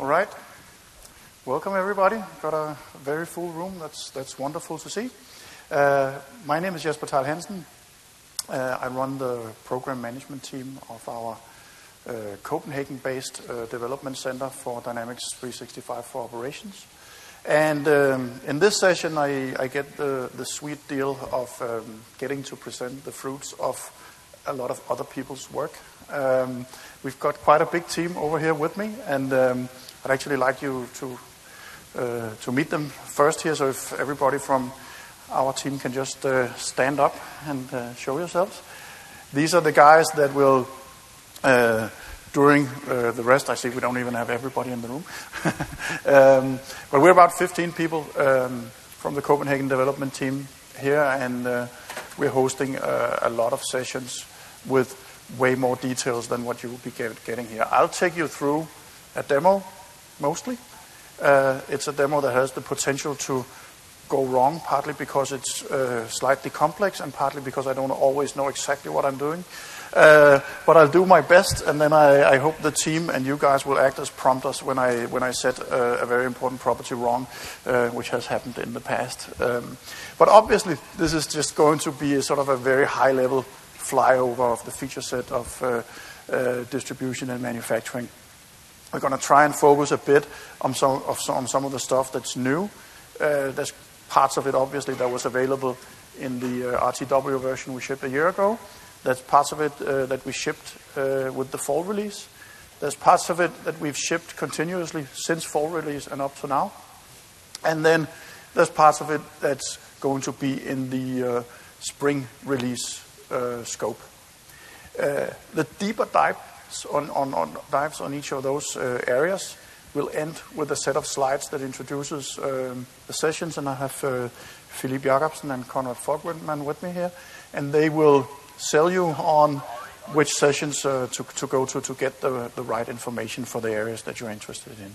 All right. Welcome, everybody. Got a very full room. That's, that's wonderful to see. Uh, my name is Jesper Theil Hansen. Uh, I run the program management team of our uh, Copenhagen-based uh, development center for Dynamics 365 for operations. And um, in this session, I, I get the, the, sweet deal of um, getting to present the fruits of a lot of other people's work. Um, we've got quite a big team over here with me, and um, I'd actually like you to uh, to meet them first here. So if everybody from our team can just uh, stand up and uh, show yourselves. These are the guys that will, uh, during uh, the rest, I see we don't even have everybody in the room, um, but we're about 15 people um, from the Copenhagen development team here, and uh, we're hosting a lot of sessions with way more details than what you will be get, getting here. I'll take you through a demo, mostly. Uh, it's a demo that has the potential to go wrong, partly because it's uh, slightly complex and partly because I don't always know exactly what I'm doing. Uh, but I'll do my best, and then I, hope the team and you guys will act as prompters when I when I set a, very important property wrong, which has happened in the past. Um, but obviously, this is just going to be a sort of a very high level flyover of the feature set of distribution and manufacturing. We're going to try and focus a bit on some of, some, some of the stuff that's new. Uh, there's parts of it, obviously, that was available in the RTW version we shipped a year ago. There's parts of it that we shipped with the fall release. There's parts of it that we've shipped continuously since fall release and up to now. And then there's parts of it that's going to be in the uh, spring release uh, scope. Uh, the deeper dives on, on, on, dives on each of those uh, areas will end with a set of slides that introduces um, the sessions, and I have Philippe Jacobsen and Conrad Fogwinman with me here, and they will sell you on which sessions uh, to, to, go to to get the, the right information for the areas that you're interested in.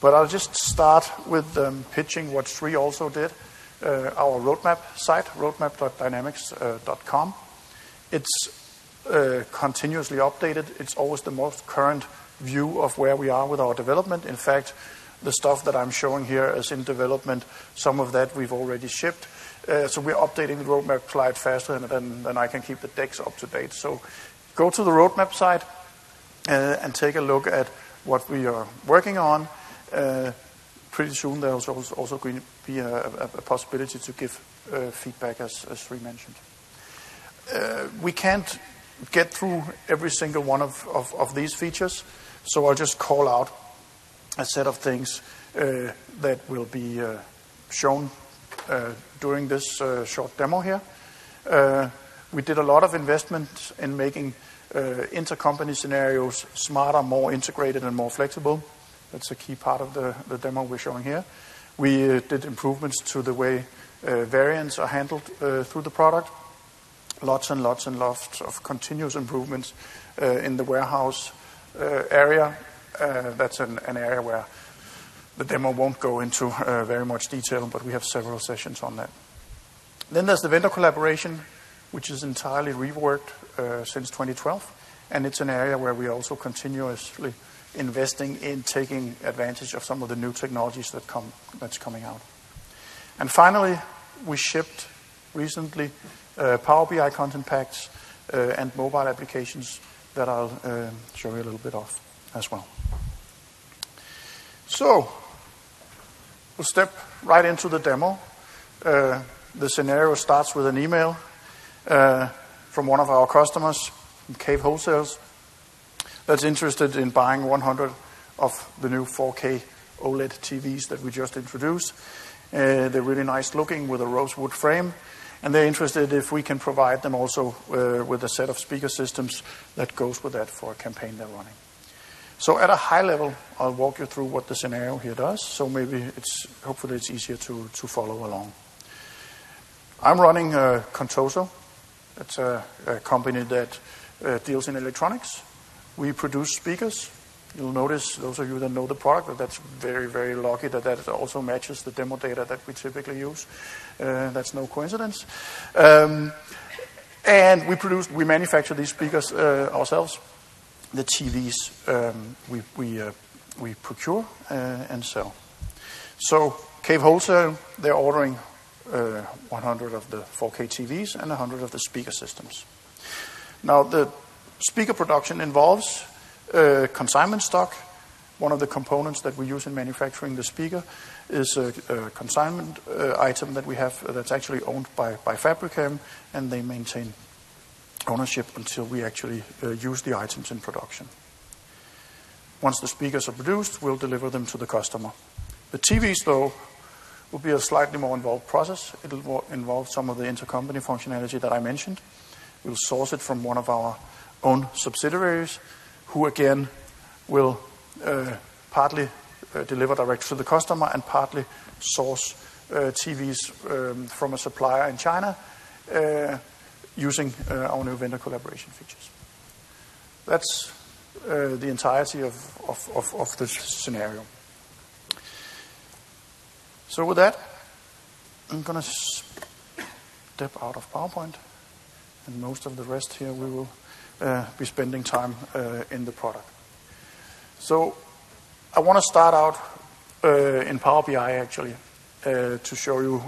But I'll just start with um, pitching what Sri also did. Uh, our roadmap site, roadmap.dynamics.com. It's uh, continuously updated. It's always the most current view of where we are with our development. In fact, the stuff that I'm showing here is in development. Some of that we've already shipped. Uh, so we're updating the roadmap slide faster than, I can keep the decks up to date. So go to the roadmap site uh, and take a look at what we are working on. Uh, pretty soon there's also going to be a, possibility to give uh, feedback, as, as Sri mentioned. Uh, we can't get through every single one of, of, of, these features, so I'll just call out a set of things uh, that will be uh, shown uh, during this uh, short demo here. we did a lot of investment in making intercompany scenarios smarter, more integrated, and more flexible. That's a key part of the, the demo we're showing here. We uh, did improvements to the way uh, variants are handled uh, through the product. Lots and lots and lots of continuous improvements uh, in the warehouse uh, area. Uh, that's an, area where the demo won't go into very much detail, but we have several sessions on that. Then there's the vendor collaboration, which is entirely reworked since 2012, and it's an area where we are also continuously investing in taking advantage of some of the new technologies that come, that's coming out. And finally, we shipped recently Power BI content packs uh, and mobile applications that I'll uh, show you a little bit of as well. So, we'll step right into the demo. Uh, the scenario starts with an email uh, from one of our customers, Cave Wholesales, that's interested in buying 100 of the new 4K OLED TVs that we just introduced. Uh, they're really nice looking with a rosewood frame, and they're interested if we can provide them also uh, with a set of speaker systems that goes with that for a campaign they're running. So at a high level, I'll walk you through what the scenario here does, so maybe it's hopefully it's easier to, to follow along. I'm running uh, Contoso. It's a, a company that uh, deals in electronics. We produce speakers. You'll notice, those of you that know the product, that that's very, very lucky that that also matches the demo data that we typically use. Uh, that's no coincidence. Um, and we produce, we manufacture these speakers uh, ourselves. The TVs um, we, we uh, we procure and sell. So Cave Wholesale, they're ordering 100 of the 4K TVs and 100 of the speaker systems. Now, the speaker production involves Uh, consignment stock. One of the components that we use in manufacturing the speaker is a consignment uh, item that we have uh, that's actually owned by Fabrikam, and they maintain ownership until we actually use the items in production. Once the speakers are produced, we'll deliver them to the customer. The TVs, though, will be a slightly more involved process. It'll involve some of the intercompany functionality that I mentioned. We'll source it from one of our own subsidiaries, who again will uh, partly uh, deliver direct to the customer and partly source uh, TVs um, from a supplier in China using our new vendor collaboration features. That's the entirety of of this scenario. So with that, I'm going to step out of PowerPoint, and most of the rest here we will Uh, be spending time uh, in the product. So I want to start out uh, in Power BI, actually, to show you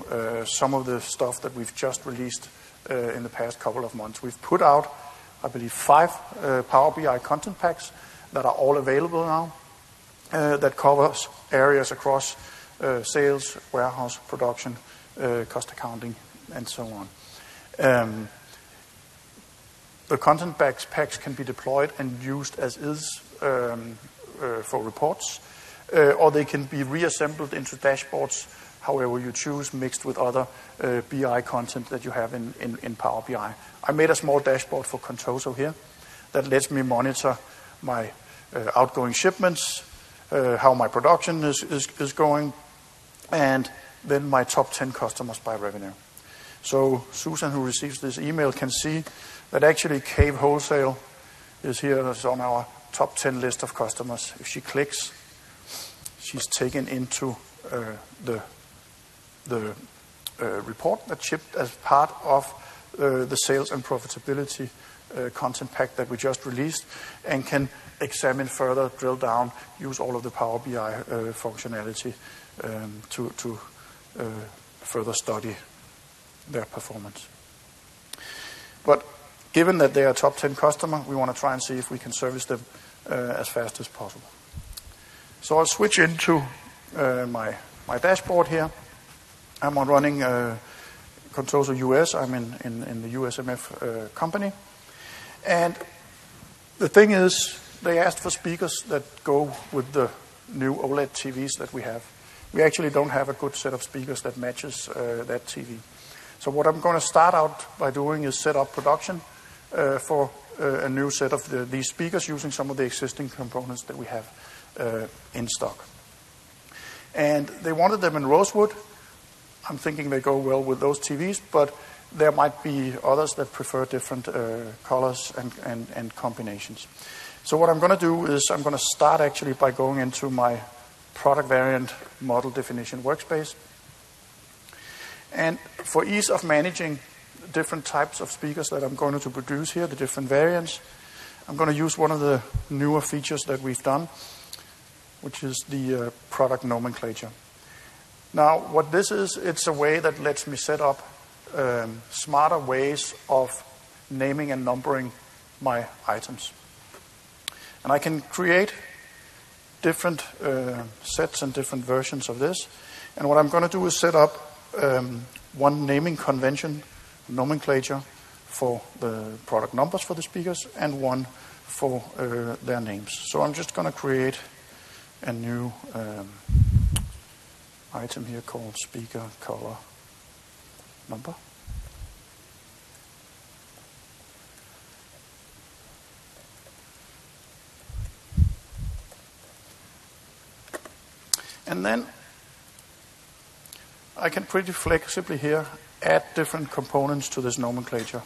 some of the stuff that we've just released in the past couple of months. We've put out, I believe, five Power BI content packs that are all available now that cover areas across sales, warehouse, production, cost accounting, and so on. Um, The content packs can be deployed and used as is um, uh, for reports, uh, or they can be reassembled into dashboards, however you choose, mixed with other uh, BI content that you have in Power BI. I made a small dashboard for Contoso here that lets me monitor my outgoing shipments, how my production is going, and then my top 10 customers by revenue. So Susan, who receives this email, can see that actually Cave Wholesale is here on our top 10 list of customers. If she clicks, she's taken into uh, the uh, report that shipped as part of uh, the sales and profitability content pack that we just released and can examine further, drill down, use all of the Power BI functionality um, to further study their performance. But given that they are a top 10 customer, we want to try and see if we can service them uh, as fast as possible. So I'll switch into uh, my my dashboard here. I'm on running uh, Contoso US. I'm in the USMF company. And the thing is, they asked for speakers that go with the new OLED TVs that we have. We actually don't have a good set of speakers that matches that TV. So what I'm going to start out by doing is set up production uh, for uh, a new set of these speakers using some of the existing components that we have uh, in stock. And they wanted them in rosewood. I'm thinking they go well with those TVs, but there might be others that prefer different colors and combinations. So what I'm going to do is I'm going to start actually by going into my product variant model definition workspace. And for ease of managing different types of speakers that I'm going to produce here, the different variants, I'm going to use one of the newer features that we've done, which is the uh, product nomenclature. Now, what this is, it's a way that lets me set up um, smarter ways of naming and numbering my items. And I can create different uh, sets and different versions of this. And what I'm going to do is set up Um, one naming convention nomenclature for the product numbers for the speakers and one for uh, their names. So I'm just going to create a new um, item here called speaker color number. And then I can pretty flexibly here add different components to this nomenclature.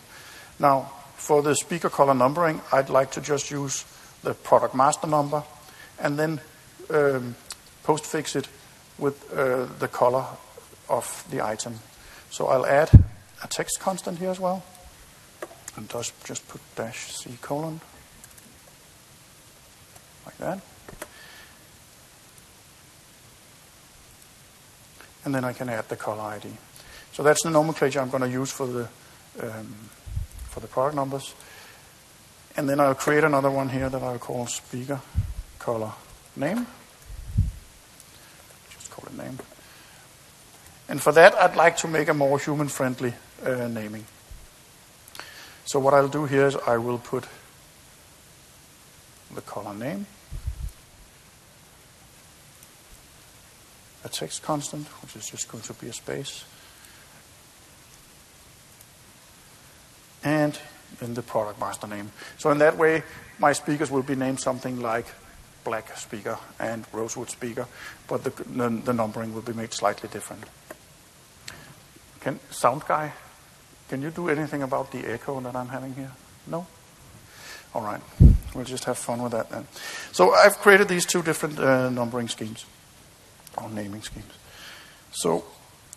Now, for the speaker color numbering, I'd like to just use the product master number and then um, postfix it with uh, the color of the item. So I'll add a text constant here as well. And just put dash C colon like that. And then I can add the color ID. So that's the nomenclature I'm going to use for the um, for the product numbers. And then I'll create another one here that I'll call speaker color name. Just call it name. And for that, I'd like to make a more human-friendly uh, naming. So what I'll do here is I will put the color name, a text constant, which is just going to be a space, and then the product master name. So in that way, my speakers will be named something like black speaker and rosewood speaker, but the, the, the numbering will be made slightly different. Can sound guy, can you do anything about the echo that I'm having here? No? All right. We'll just have fun with that then. So I've created these two different uh, numbering schemes or naming schemes. So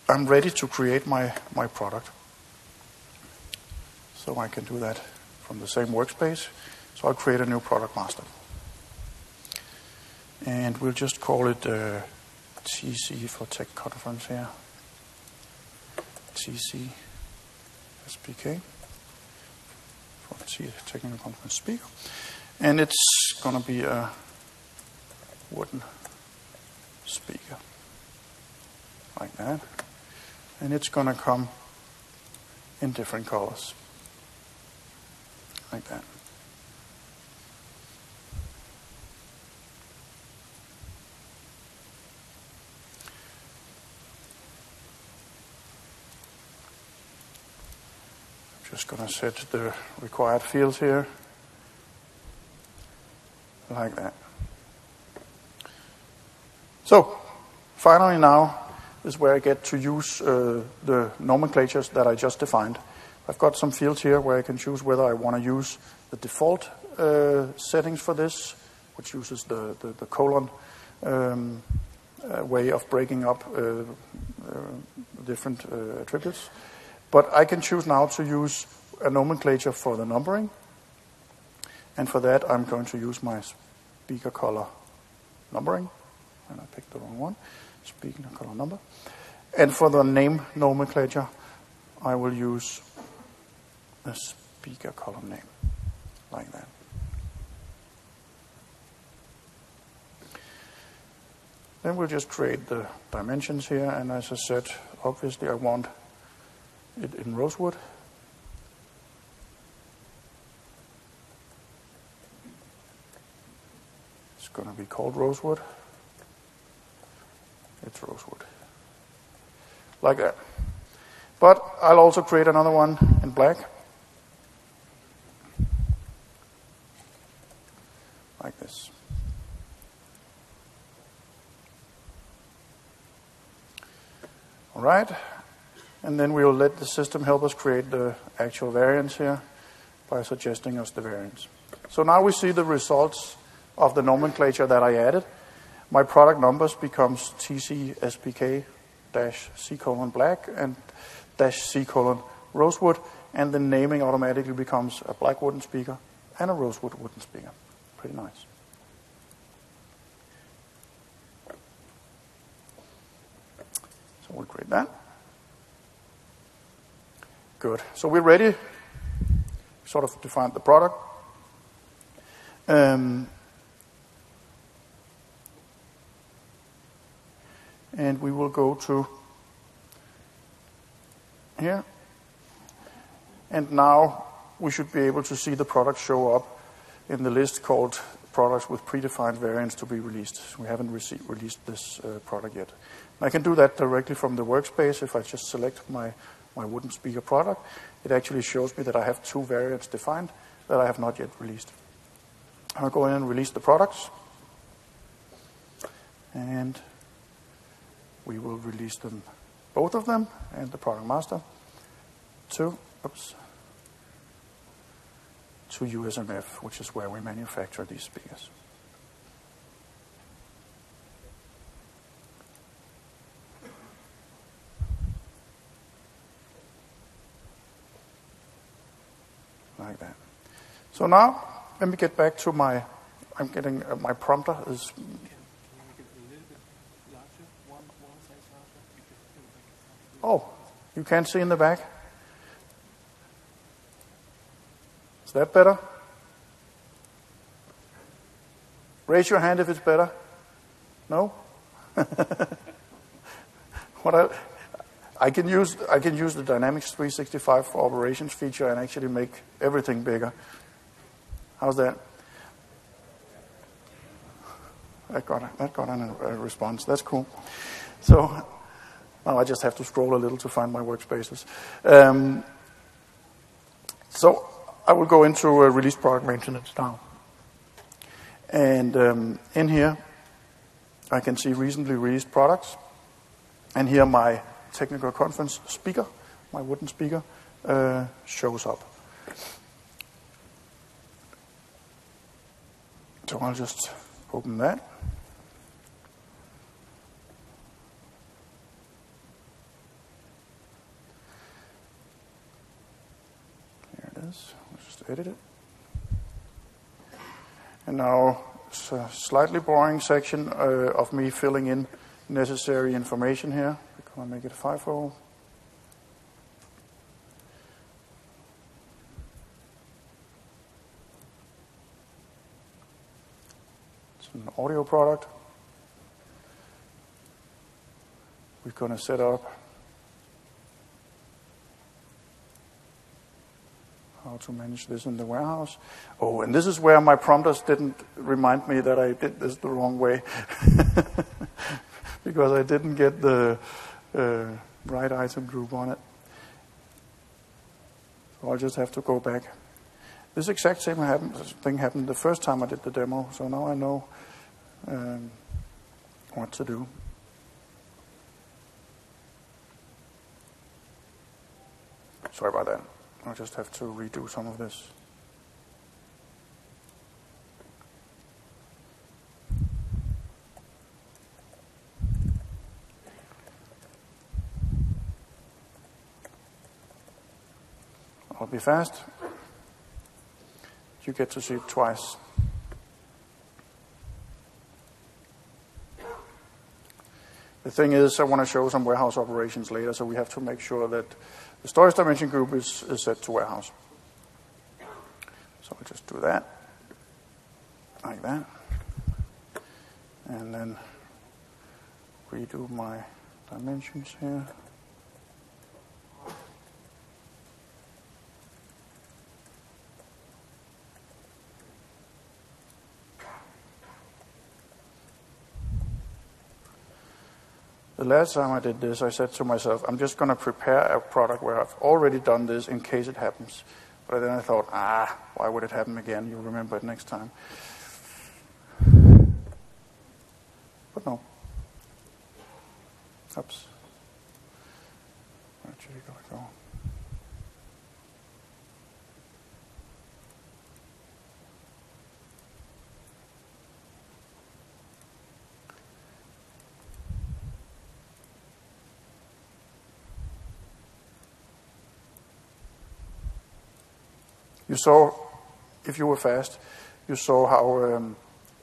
I'm ready to create my, my product. So I can do that from the same workspace. So I'll create a new product master. And we'll just call it uh, TC for Tech Conference here. TC SPK for Technical Conference Speaker. And it's going to be a wooden speaker like that. And it's going to come in different colors like that. Just going to set the required fields here, like that. So, finally now is where I get to use uh, the nomenclatures that I just defined. I've got some fields here where I can choose whether I want to use the default uh, settings for this, which uses the, the, the colon um, uh, way of breaking up uh, uh, different uh, attributes. But I can choose now to use a nomenclature for the numbering. And for that, I'm going to use my speaker color numbering. And I picked the wrong one. Speaker color number. And for the name nomenclature, I will use the speaker color name, like that. Then we'll just create the dimensions here, and as I said, obviously I want it in rosewood. It's going to be called rosewood. It's rosewood. Like that. But I'll also create another one in black. Like this. All right. And then we'll let the system help us create the actual variants here by suggesting us the variants. So now we see the results of the nomenclature that I added. My product numbers becomes TC SPK dash C colon black and dash C colon rosewood, and the naming automatically becomes a black wooden speaker and a rosewood wooden speaker. Pretty nice. So we'll create that. Good. So we're ready. Sort of defined the product. Um, and we will go to here. And now we should be able to see the product show up in the list called products with predefined variants to be released. We haven't released this uh, product yet. And I can do that directly from the workspace if I just select my my wooden speaker product, it actually shows me that I have two variants defined that I have not yet released. I'll go in and release the products. And we will release them, both of them, and the product master to, oops, to USMF, which is where we manufacture these speakers. like that. So now, let me get back to my, I'm getting, uh, my prompter is. Oh, you can't see in the back? Is that better? Raise your hand if it's better. No? what I, I can use I can use the Dynamics 365 for operations feature and actually make everything bigger. How's that? That got a, that got a response. That's cool. So now I just have to scroll a little to find my workspaces. Um, so I will go into a release product maintenance now. And um, in here, I can see recently released products. And here my technical conference speaker, my wooden speaker, uh, shows up. So I'll just open that. Here it is. It. And now it's a slightly boring section uh, of me filling in necessary information here. Can I make it a FIFO? It's an audio product. We're going to set up how to manage this in the warehouse. Oh, and this is where my prompters didn't remind me that I did this the wrong way. because I didn't get the uh, right item group on it. So I'll just have to go back. This exact same happened, thing happened the first time I did the demo, so now I know um, what to do. Sorry about that. I'll just have to redo some of this. I'll be fast. You get to see it twice. The thing is, I want to show some warehouse operations later, so we have to make sure that the storage dimension group is, is set to warehouse. So I'll just do that, like that. And then redo my dimensions here. The last time I did this, I said to myself, I'm just going to prepare a product where I've already done this in case it happens. But then I thought, ah, why would it happen again? You'll remember it next time. But no. Oops. Where should you go? You saw, if you were fast, you saw how um,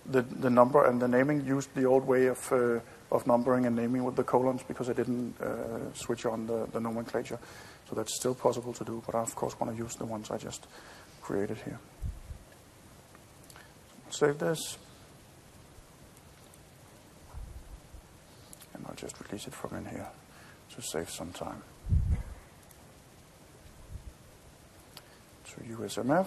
the, the number and the naming used the old way of, uh, of numbering and naming with the colons because I didn't uh, switch on the, the nomenclature. So that's still possible to do, but I of course want to use the ones I just created here. Save this. And I'll just release it from in here to save some time. To USMF.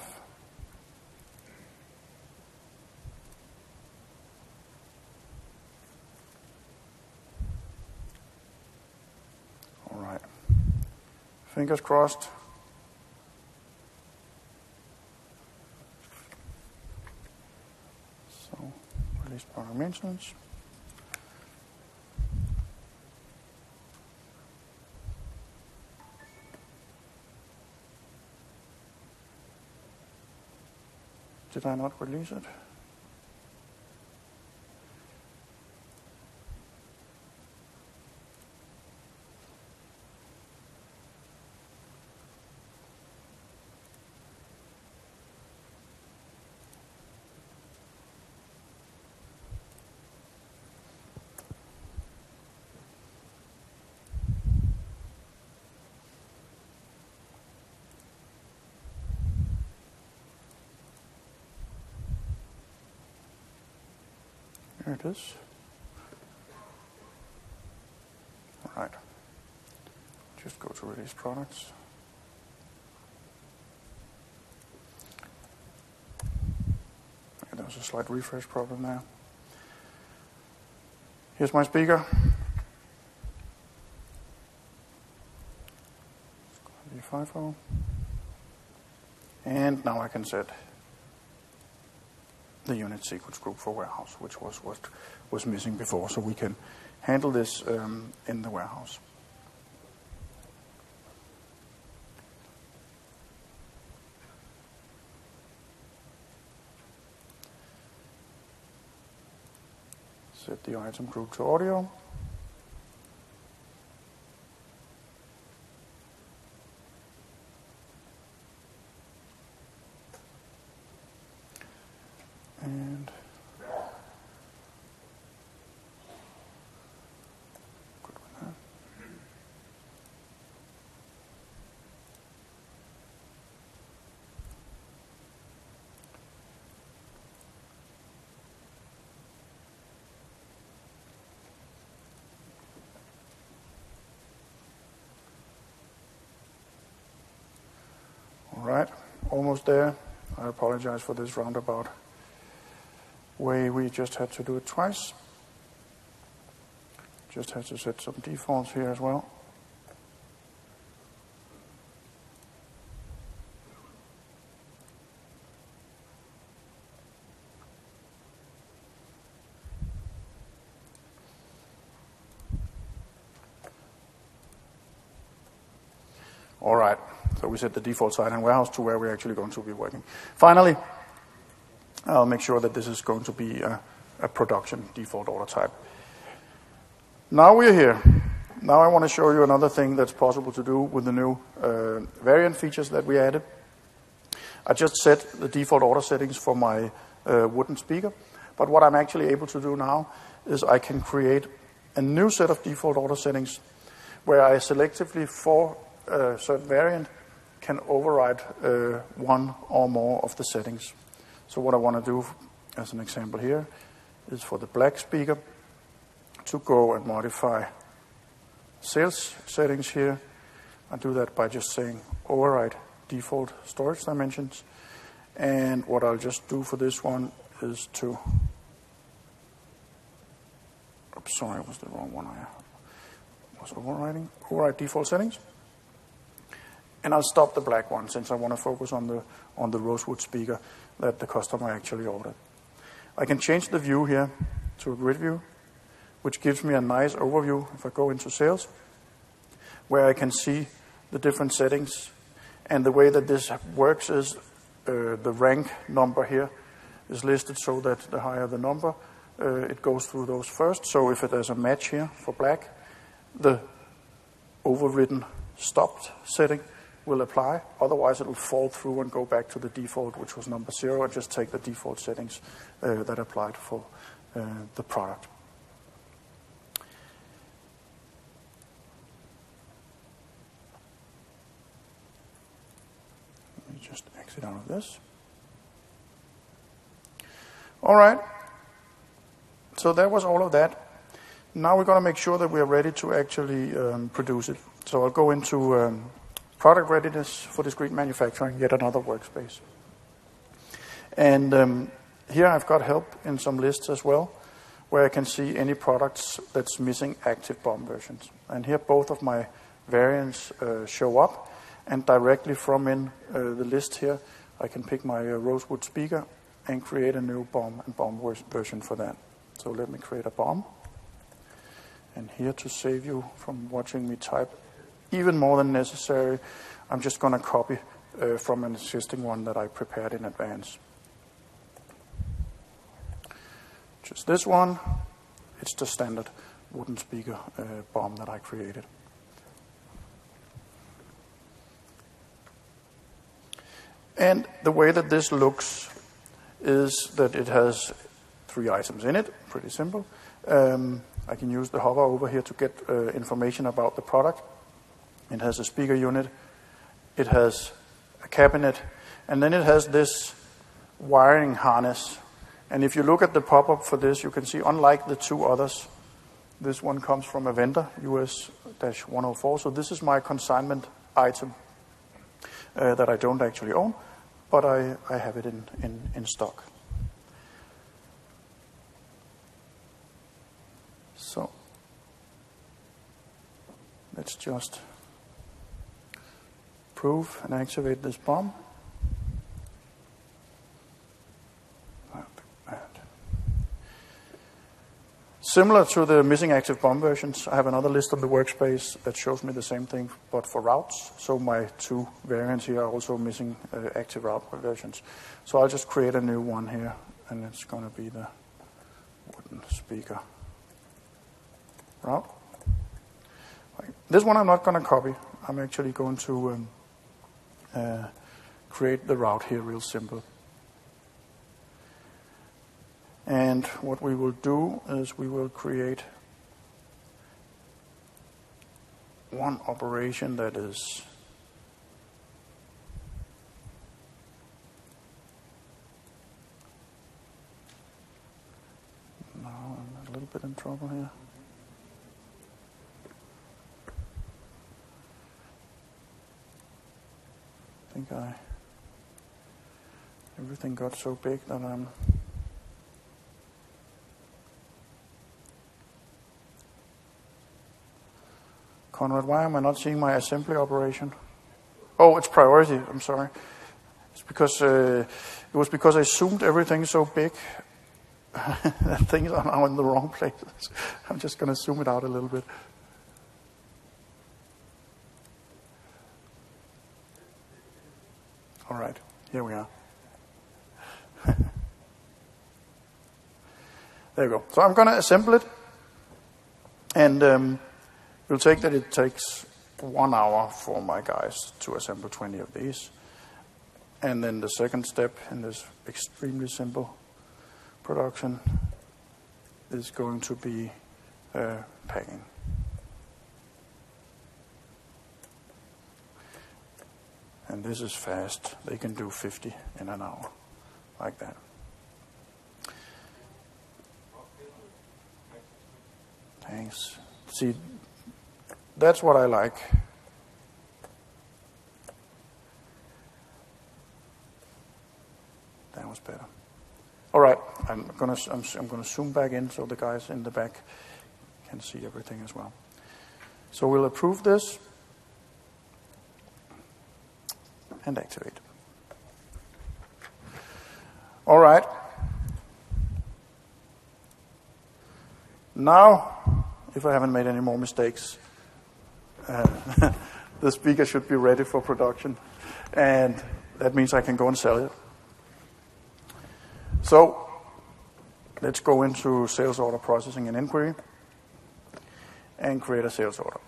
All right. Fingers crossed. So, release power maintenance. Did I not release it? It is. All right. Just go to release products. There's a slight refresh problem there. Here's my speaker. And now I can set the unit sequence group for warehouse, which was what was missing before. So we can handle this um, in the warehouse. Set the item group to audio. All right, almost there. I apologize for this roundabout way. We just had to do it twice. Just had to set some defaults here as well. All right. So we set the default site and warehouse to where we're actually going to be working. Finally, I'll make sure that this is going to be a, a production default order type. Now we're here. Now I want to show you another thing that's possible to do with the new uh, variant features that we added. I just set the default order settings for my uh, wooden speaker, but what I'm actually able to do now is I can create a new set of default order settings where I selectively for a certain variant can override uh, one or more of the settings. So what I want to do, as an example here, is for the black speaker to go and modify sales settings here. I do that by just saying override default storage dimensions. And what I'll just do for this one is to, oops, sorry, it was the wrong one I was overriding, override default settings. And I'll stop the black one since I want to focus on the, on the Rosewood speaker that the customer actually ordered. I can change the view here to a grid view, which gives me a nice overview if I go into sales, where I can see the different settings. And the way that this works is uh, the rank number here is listed so that the higher the number, uh, it goes through those first. So if there's a match here for black, the overridden stopped setting will apply. Otherwise, it will fall through and go back to the default, which was number zero, and just take the default settings uh, that applied for uh, the product. Let me just exit out of this. All right. So that was all of that. Now we're going to make sure that we are ready to actually um, produce it. So I'll go into um, product readiness for discrete manufacturing, yet another workspace. And um, here I've got help in some lists as well, where I can see any products that's missing active BOM versions. And here both of my variants uh, show up, and directly from in uh, the list here, I can pick my uh, Rosewood speaker and create a new BOM and BOM version for that. So let me create a BOM. And here to save you from watching me type even more than necessary, I'm just going to copy uh, from an existing one that I prepared in advance. Just this one. It's the standard wooden speaker uh, BOM that I created. And the way that this looks is that it has three items in it, pretty simple. Um, I can use the hover over here to get uh, information about the product. It has a speaker unit, it has a cabinet, and then it has this wiring harness And if you look at the pop-up for this, you can see, unlike the two others, this one comes from a vendor, US-104. So this is my consignment item uh, that I don't actually own, but I, I have it in, in, in stock. So let's just prove and activate this BOM. Similar to the missing active BOM versions, I have another list on the workspace that shows me the same thing, but for routes. So my two variants here are also missing uh, active route versions. So I'll just create a new one here, and it's going to be the wooden speaker route. This one I'm not going to copy. I'm actually going to um, uh, create the route here real simple. And what we will do is we will create one operation that is now I'm a little bit in trouble here. I think I everything got so big that I'm Conrad, why am I not seeing my assembly operation? Oh, it's priority. I'm sorry. It's because uh, it was because I zoomed everything so big that things are now in the wrong places. I'm just going to zoom it out a little bit. All right, here we are. there you go. So I'm going to assemble it, and. Um, You'll take that it takes one hour for my guys to assemble 20 of these. And then the second step in this extremely simple production is going to be uh, packing. And this is fast. They can do 50 in an hour, like that. Thanks. See, that's what I like. That was better. All right, I'm gonna I'm, I'm gonna zoom back in so the guys in the back can see everything as well. So we'll approve this and activate. All right. Now, if I haven't made any more mistakes, uh, the speaker should be ready for production. And that means I can go and sell it. So let's go into sales order processing and inquiry and create a sales order.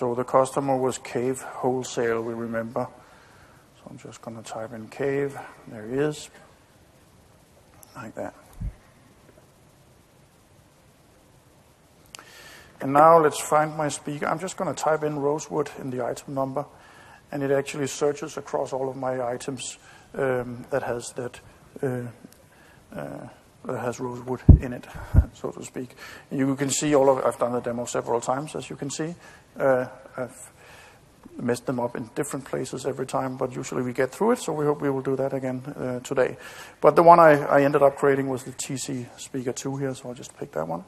So the customer was Cave Wholesale, we remember. So I'm just going to type in cave. There he is. Like that. And now let's find my speaker. I'm just going to type in Rosewood in the item number, and it actually searches across all of my items um, that has that uh, uh, that has Rosewood in it, so to speak. You can see all of. I've done the demo several times, as you can see. Uh, I've messed them up in different places every time, but usually we get through it, so we hope we will do that again uh, today. But the one I, I ended up creating was the TC Speaker 2 here, so I'll just pick that one.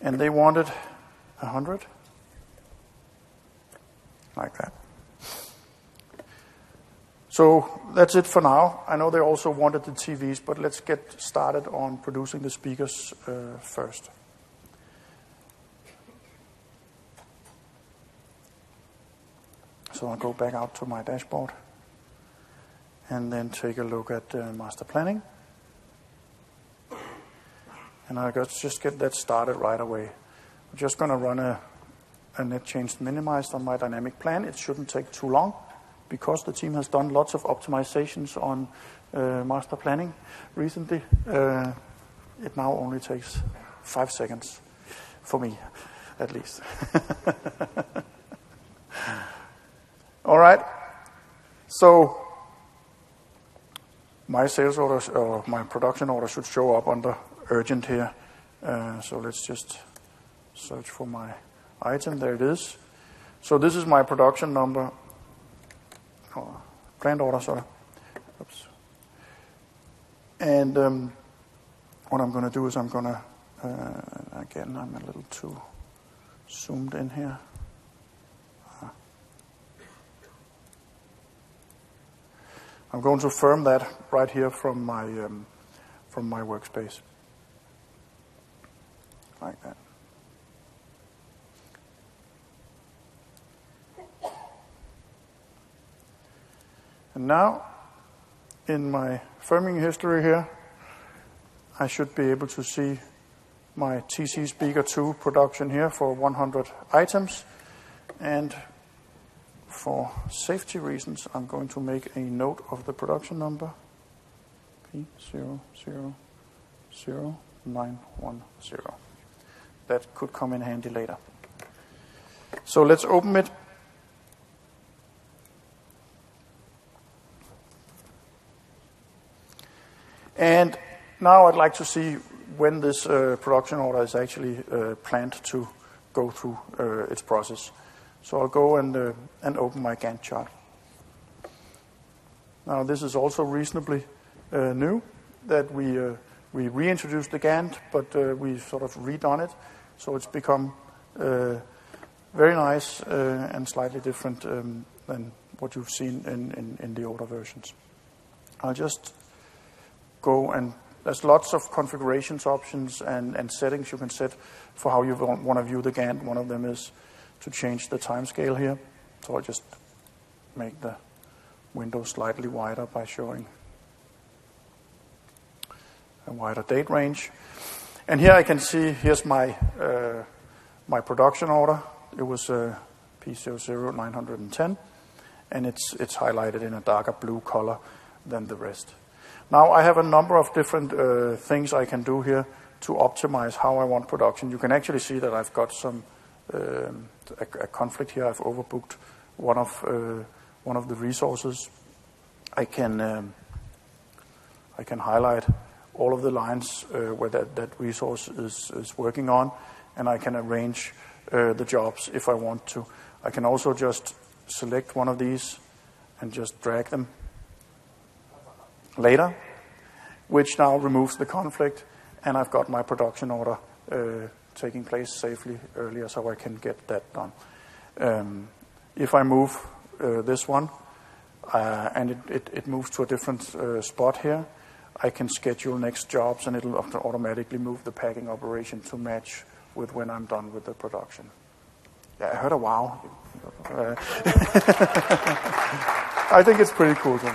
And they wanted 100, like that. So that's it for now. I know they also wanted the TVs, but let's get started on producing the speakers uh, first. So I'll go back out to my dashboard and then take a look at uh, master planning. And I'll just get that started right away. I'm just going to run a, a net change minimized on my dynamic plan. It shouldn't take too long because the team has done lots of optimizations on uh, master planning recently. Uh, it now only takes five seconds for me, at least. All right. So my sales orders or my production order should show up under urgent here. Uh, so let's just search for my item. There it is. So this is my production number. Oh, plant order, sorry. Oops. And um, what I'm going to do is I'm going to, uh, again, I'm a little too zoomed in here. I'm going to firm that right here from my um, from my workspace, like that. And now, in my firming history here, I should be able to see my TC Speaker 2 production here for 100 items. And for safety reasons, I'm going to make a note of the production number P000910. That could come in handy later. So let's open it. And now I'd like to see when this uh, production order is actually uh, planned to go through uh, its process. So I'll go and, and open my Gantt chart. Now this is also reasonably new that we, we reintroduced the Gantt, but we sort of redone it. So it's become very nice uh, and slightly different um, than what you've seen in, in, in the older versions. I'll just go and there's lots of configurations options and, and settings you can set for how you want to view the Gantt. One of them is to change the time scale here. So I'll just make the window slightly wider by showing a wider date range. And here I can see, here's my, uh, my production order. It was uh, P00910, and it's, it's highlighted in a darker blue color than the rest. Now I have a number of different uh, things I can do here to optimize how I want production. You can actually see that I've got some um, a, a, conflict here. I've overbooked one of uh, one of the resources. I can um, I can highlight all of the lines uh, where that, that resource is, is working on, and I can arrange uh, the jobs if I want to. I can also just select one of these and just drag them later, which now removes the conflict, and I've got my production order uh, taking place safely earlier so I can get that done. Um, if I move uh, this one uh, and it, it, it, moves to a different uh, spot here, I can schedule next jobs and it'll automatically move the packing operation to match with when I'm done with the production. Yeah, I heard a wow. I think it's pretty cool. Too.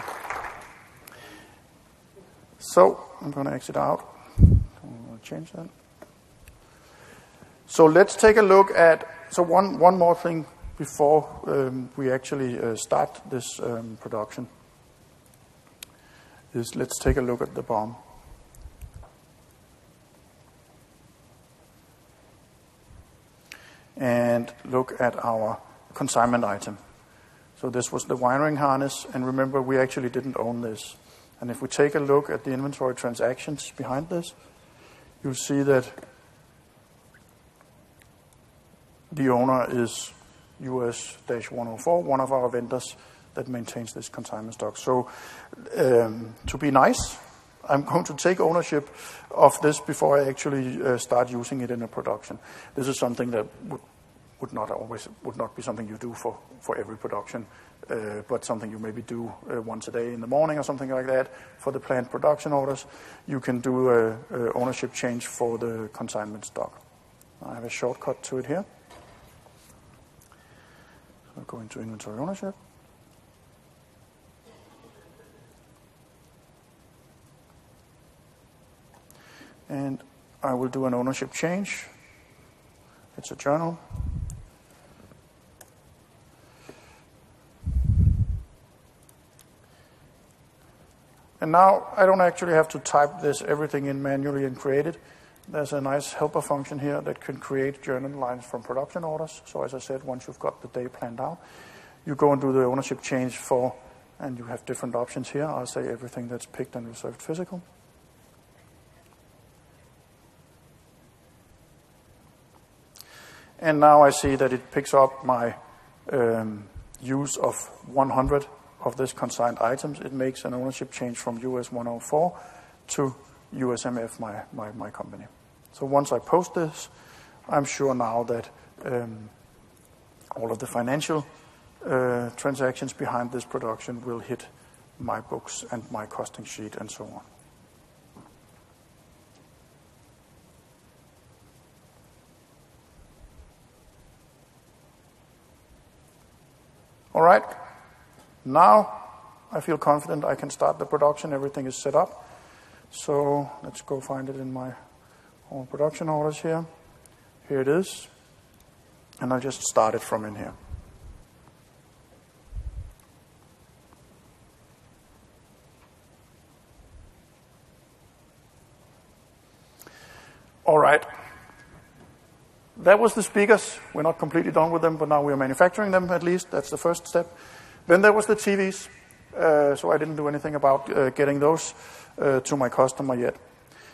So I'm going to exit out. I'm going to change that. So let's take a look at, so one, one more thing before um, we actually uh, start this um, production is let's take a look at the BOM. And look at our consignment item. So this was the wiring harness, and remember we actually didn't own this. And if we take a look at the inventory transactions behind this, you'll see that the owner is US-104, one of our vendors that maintains this consignment stock. So um, to be nice, I'm going to take ownership of this before I actually uh, start using it in a production. This is something that would, would not always would not be something you do for, for every production, but something you maybe do uh, once a day in the morning or something like that. For the planned production orders, you can do a, a ownership change for the consignment stock. I have a shortcut to it here. I'll go into inventory ownership. And I will do an ownership change. It's a journal. And now I don't actually have to type this everything in manually and create it. there's a nice helper function here that can create journal lines from production orders. So as I said, once you've got the day planned out, you go and do the ownership change for, and you have different options here. I'll say everything that's picked and reserved physical. And now I see that it picks up my um, use of 100 of this consigned items. It makes an ownership change from US 104 to USMF, my, my, my company. So once I post this, I'm sure now that um, all of the financial uh, transactions behind this production will hit my books and my costing sheet and so on. All right. Now I feel confident I can start the production. Everything is set up. So let's go find it in my own production orders here. Here it is. And I'll just start it from in here. All right. That was the speakers. We're not completely done with them, but now we're manufacturing them at least. That's the first step. Then there was the TVs. Uh, so I didn't do anything about uh, getting those uh, to my customer yet.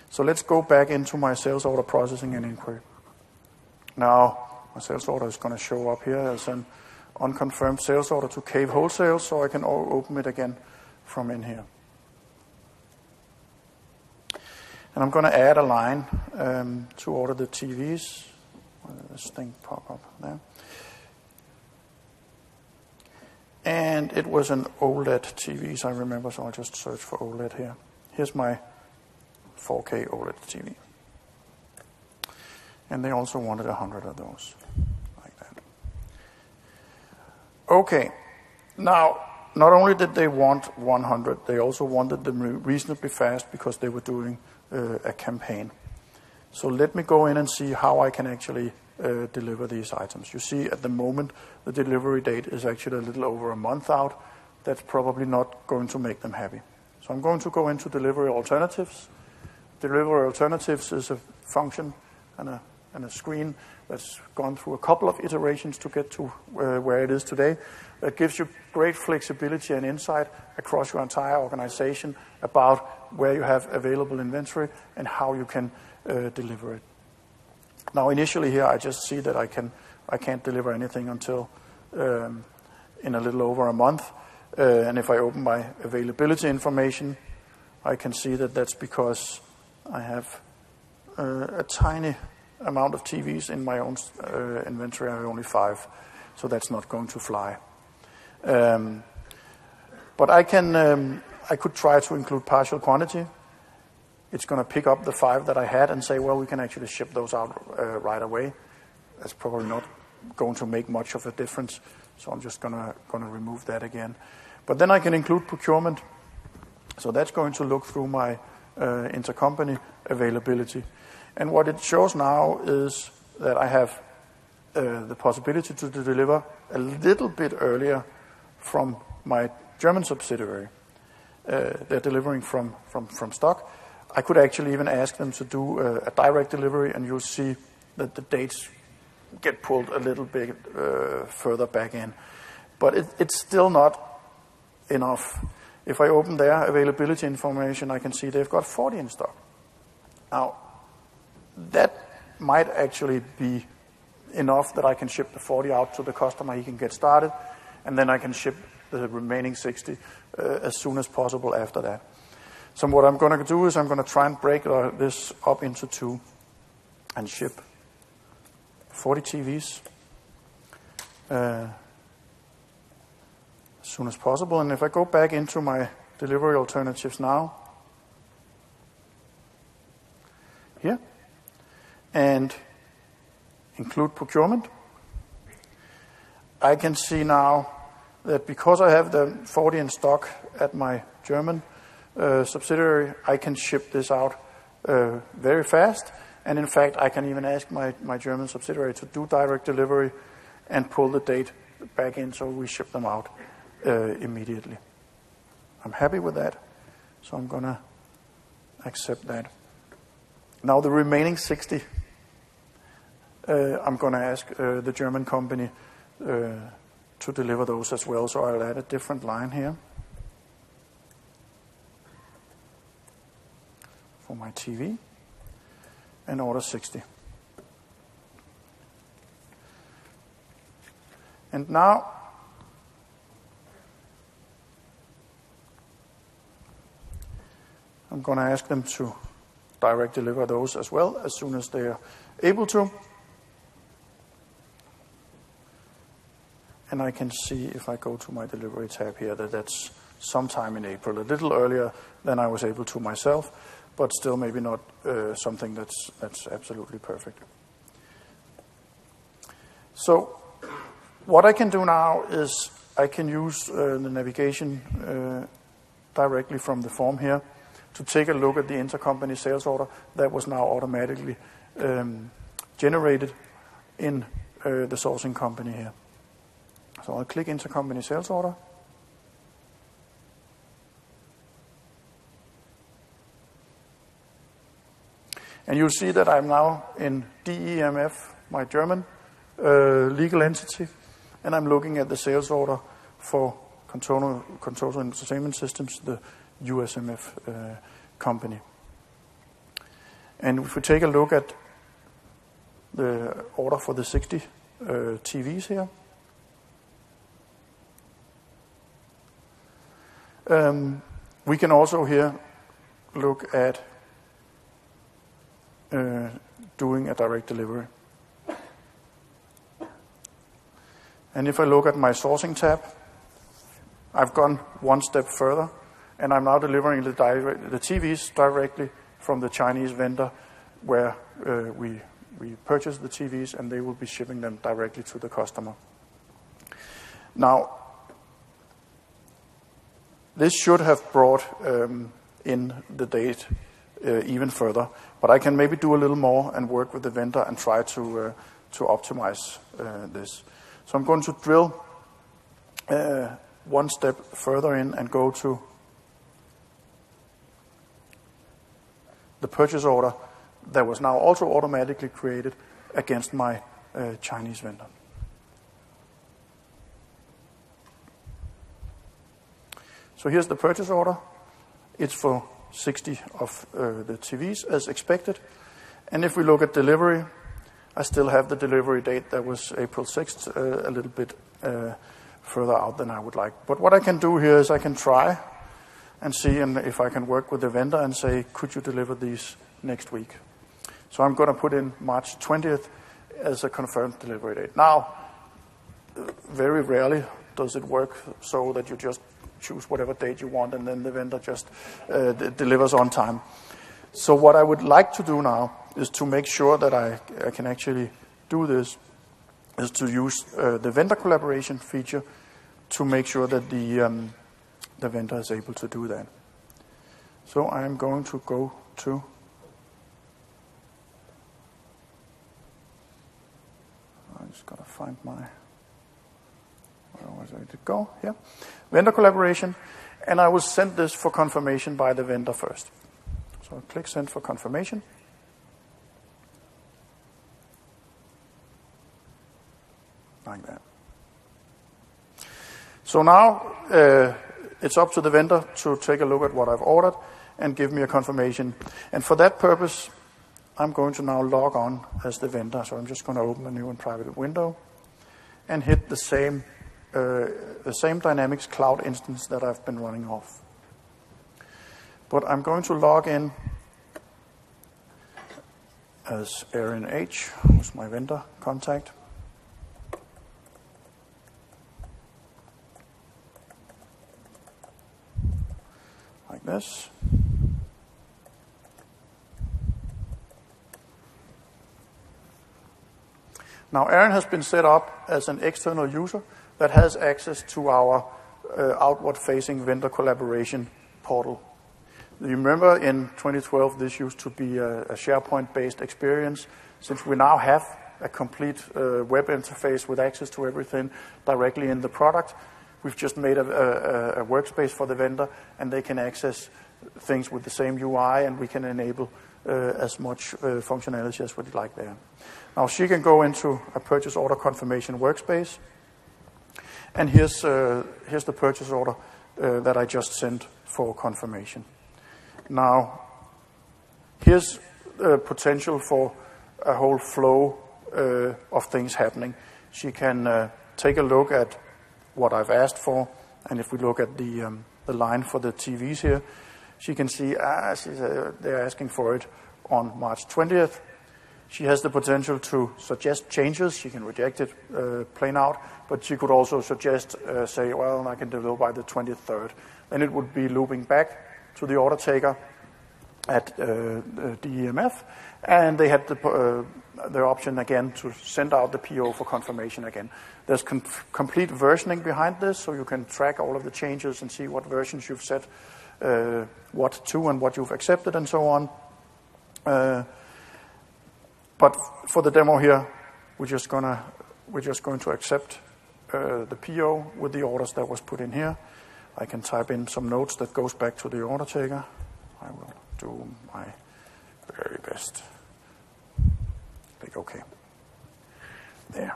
So let's go back into my sales order processing and inquiry. Now, my sales order is going to show up here as an unconfirmed sales order to Cave Wholesale, so I can open it again from in here. And I'm going to add a line um, to order the TVs. This thing pop up there. And it was an OLED TV, so I remember, so I'll just search for OLED here. Here's my 4K OLED TV. And they also wanted 100 of those, like that. Okay, now, not only did they want 100, they also wanted them reasonably fast because they were doing uh, a campaign. So let me go in and see how I can actually deliver these items. You see, at the moment, the delivery date is actually a little over a month out. That's probably not going to make them happy. So I'm going to go into delivery alternatives. Delivery alternatives is a function and a, and a screen that's gone through a couple of iterations to get to uh, where it is today. That gives you great flexibility and insight across your entire organization about where you have available inventory and how you can uh, deliver it. Now, initially here, I just see that I can I can't deliver anything until um, in a little over a month. Uh, and if I open my availability information, I can see that that's because I have uh, a tiny amount of TVs in my own uh, inventory. I have only five, so that's not going to fly. Um, but I can um, I could try to include partial quantity it's going to pick up the five that I had and say, well, we can actually ship those out uh, right away. That's probably not going to make much of a difference, so I'm just going to going to remove that again. But then I can include procurement. So that's going to look through my uh, intercompany availability. And what it shows now is that I have uh, the possibility to deliver a little bit earlier from my German subsidiary. Uh, they're delivering from, from, from stock. I could actually even ask them to do a, a direct delivery, and you'll see that the dates get pulled a little bit uh, further back in. But it, it's still not enough. If I open their availability information, I can see they've got 40 in stock. Now, that might actually be enough that I can ship the 40 out to the customer, he can get started, and then I can ship the remaining 60 uh, as soon as possible after that. So what I'm going to do is I'm going to try and break uh, this up into two and ship 40 TVs uh, as soon as possible. And if I go back into my delivery alternatives now, here, and include procurement, I can see now that because I have the 40 in stock at my German subsidiary, I can ship this out uh, very fast. And in fact, I can even ask my, my German subsidiary to do direct delivery and pull the date back in so we ship them out uh, immediately. I'm happy with that, so I'm going to accept that. Now the remaining 60, uh, I'm going to ask uh, the German company uh, to deliver those as well. So I'll add a different line here for my TV and order 60. And now I'm going to ask them to direct deliver those as well as soon as they are able to. And I can see if I go to my delivery tab here that that's sometime in April, a little earlier than I was able to myself, but still maybe not uh, something that's, that's absolutely perfect. So what I can do now is I can use uh, the navigation uh, directly from the form here to take a look at the intercompany sales order that was now automatically um, generated in uh, the sourcing company here. So I'll click intercompany sales order. And you'll see that I'm now in DEMF, my German uh, legal entity, and I'm looking at the sales order for Contoso Entertainment Systems, the USMF uh, company. And if we take a look at the order for the 60 uh, TVs here, um, we can also here look at uh, doing a direct delivery. And if I look at my sourcing tab, I've gone one step further, and I'm now delivering the, the TVs directly from the Chinese vendor where uh, we, we purchase the TVs and they will be shipping them directly to the customer. Now, this should have brought um, in the date even further, but I can maybe do a little more and work with the vendor and try to, uh, to optimize uh, this. So I'm going to drill uh, one step further in and go to the purchase order that was now also automatically created against my uh, Chinese vendor. So here's the purchase order. It's for 60 of uh, the TVs as expected. And if we look at delivery, I still have the delivery date that was April 6th, uh, a little bit uh, further out than I would like. But what I can do here is I can try and see and if I can work with the vendor and say, could you deliver these next week? So I'm going to put in March 20th as a confirmed delivery date. Now, very rarely does it work so that you just choose whatever date you want and then the vendor just uh, d- delivers on time. So what I would like to do now is to make sure that I, I can actually do this is to use uh, the vendor collaboration feature to make sure that the um, the vendor is able to do that. So I'm going to go to I just gotta find my where was I to go? Here. Vendor collaboration, and I will send this for confirmation by the vendor first. So I'll click send for confirmation. Like that. So now uh, it's up to the vendor to take a look at what I've ordered and give me a confirmation. And for that purpose, I'm going to now log on as the vendor. So I'm just going to open a new and private window and hit the same, uh, the same Dynamics Cloud instance that I've been running off. But I'm going to log in as Aaron H, who's my vendor contact. Like this. Now, Aaron has been set up as an external user that has access to our uh, outward-facing vendor collaboration portal. You remember in 2012, this used to be a, SharePoint-based experience. Since we now have a complete uh, web interface with access to everything directly in the product, We've just made a, workspace for the vendor, and they can access things with the same UI, and we can enable as much functionality as we'd like there. Now she can go into a purchase order confirmation workspace. And here's, uh, here's the purchase order uh, that I just sent for confirmation. Now, here's the potential for a whole flow uh, of things happening. She can uh, take a look at what I've asked for, and if we look at the, um, the line for the TVs here, she can see ah, uh, they're asking for it on March 20th. She has the potential to suggest changes. She can reject it uh, plain out, but she could also suggest, uh, say, well, I can deliver by the 23rd. Then it would be looping back to the order taker at uh, DEMF, and they had the, uh, the option again to send out the PO for confirmation again. There's com- complete versioning behind this, so you can track all of the changes and see what versions you've set uh, what to and what you've accepted and so on. But for the demo here, we're just gonna we're just going to accept uh, the PO with the orders that was put in here. I can type in some notes that goes back to the order taker. I will do my very best. Click OK. There.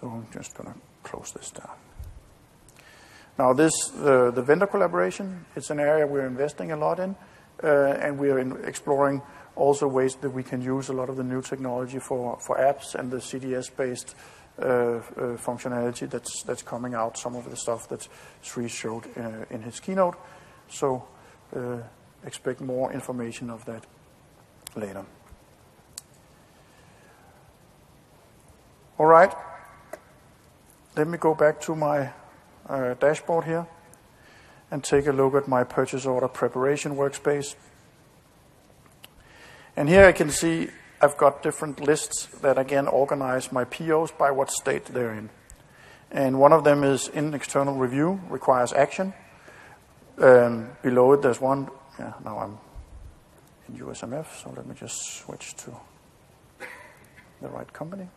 So I'm just gonna close this down. Now this, uh, the vendor collaboration, it's an area we're investing a lot in, uh, and we're in exploring also ways that we can use a lot of the new technology for, for apps and the CDS-based uh, uh, functionality that's, that's coming out, some of the stuff that Sri showed uh, in his keynote. So uh, expect more information of that later. All right. Let me go back to my uh, dashboard here and take a look at my purchase order preparation workspace. And here I can see I've got different lists that again organize my POs by what state they're in. And one of them is in external review, requires action. Um, below it, there's one. Yeah, now I'm in USMF, so let me just switch to the right company.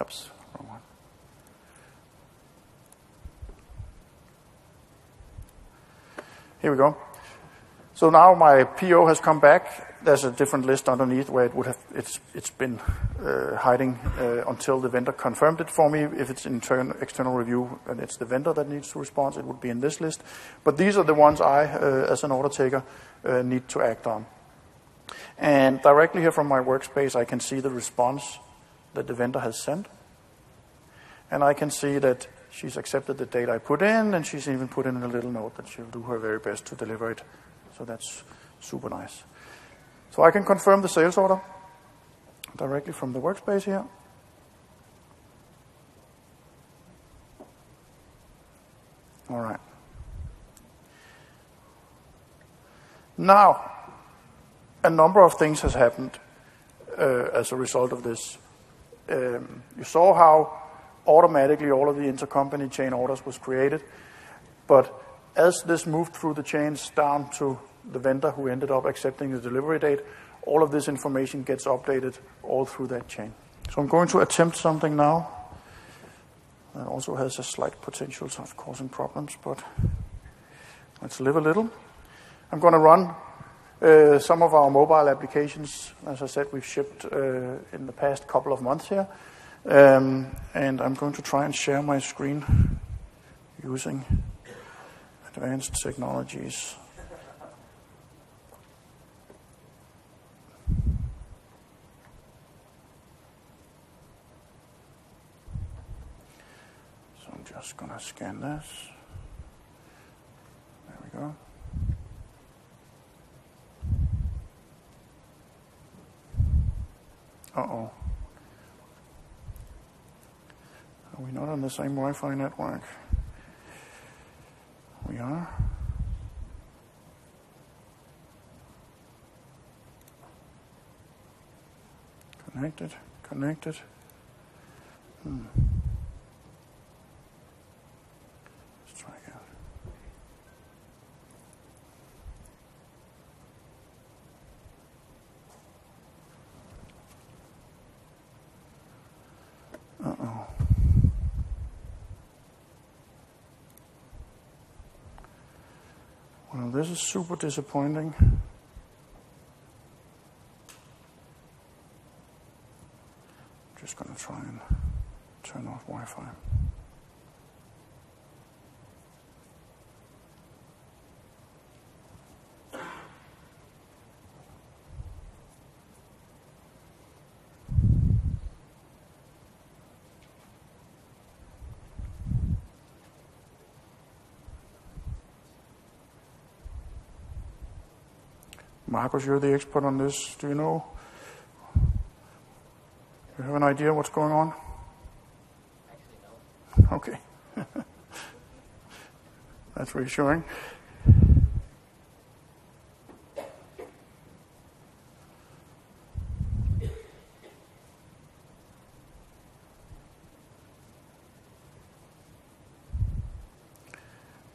Oops, wrong one. Here we go. So now my PO has come back. There's a different list underneath where it would have it's it's been uh, hiding uh, until the vendor confirmed it for me. If it's internal external review and it's the vendor that needs to respond, it would be in this list. But these are the ones I, uh, as an order taker, uh, need to act on. And directly here from my workspace, I can see the response that the vendor has sent. And I can see that she's accepted the date I put in, and she's even put in a little note that she'll do her very best to deliver it. So that's super nice. So I can confirm the sales order directly from the workspace here. All right. Now, a number of things has happened uh, as a result of this. Um, you saw how automatically all of the intercompany chain orders was created. But as this moved through the chains down to the vendor who ended up accepting the delivery date, all of this information gets updated all through that chain. So I'm going to attempt something now. That also has a slight potential of causing problems, but let's live a little. I'm going to run some of our mobile applications. As I said, we've shipped uh, in the past couple of months here. Um, and I'm going to try and share my screen using advanced technologies. So I'm just going to scan this. There we go. Uh oh. Are we not on the same Wi Fi network? We are. Connected, connected. Hmm. Let's try again. this is super disappointing. Just going to try and turn off Wi-Fi. Marcus, you're the expert on this. Do you know? You have an idea what's going on? Actually, no. Okay. That's reassuring.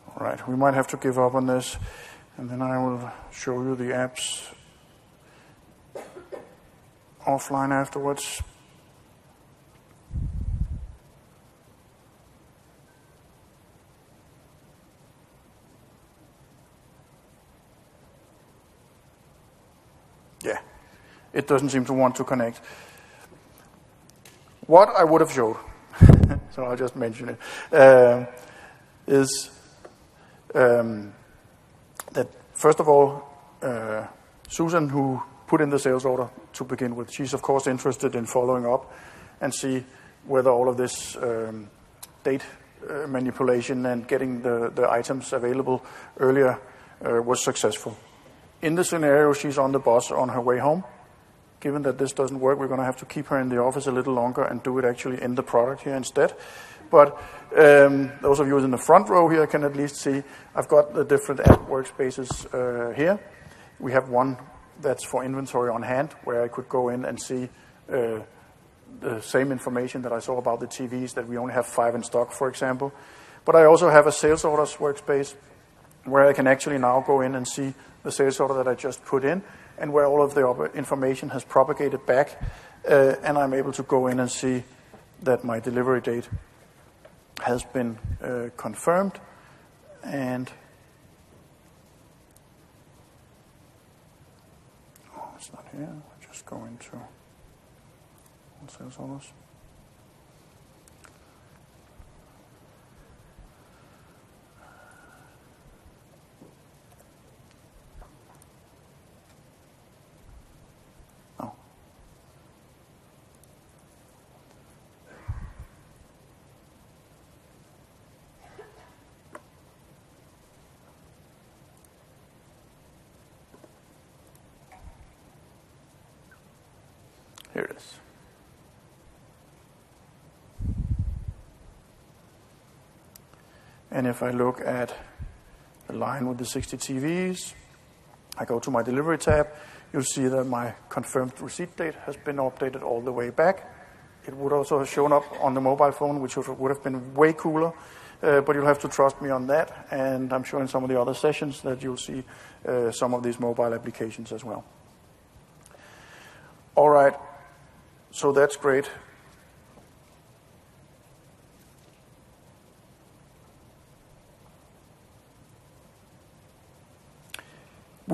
All right, we might have to give up on this, and then I will show you the apps offline afterwards. Yeah, it doesn't seem to want to connect. What I would have showed, so I'll just mention it, um, is um, first of all, uh, Susan, who put in the sales order to begin with, she's of course interested in following up and see whether all of this um, date uh, manipulation and getting the, the items available earlier uh, was successful. In the scenario, she's on the bus on her way home. Given that this doesn't work, we're going to have to keep her in the office a little longer and do it actually in the product here instead. But um, those of you in the front row here can at least see I've got the different app workspaces uh, here. We have one that's for inventory on hand, where I could go in and see uh, the same information that I saw about the TVs, that we only have five in stock, for example. But I also have a sales orders workspace where I can actually now go in and see the sales order that I just put in and where all of the information has propagated back, uh, and I'm able to go in and see that my delivery date has been uh, confirmed and oh, it's not here. I just go into orders. Oh. Here it is. And if I look at the line with the 60 TVs, I go to my delivery tab, you'll see that my confirmed receipt date has been updated all the way back. It would also have shown up on the mobile phone, which would have been way cooler, uh, but you'll have to trust me on that. And I'm sure in some of the other sessions that you'll see uh, some of these mobile applications as well. All right, so that's great.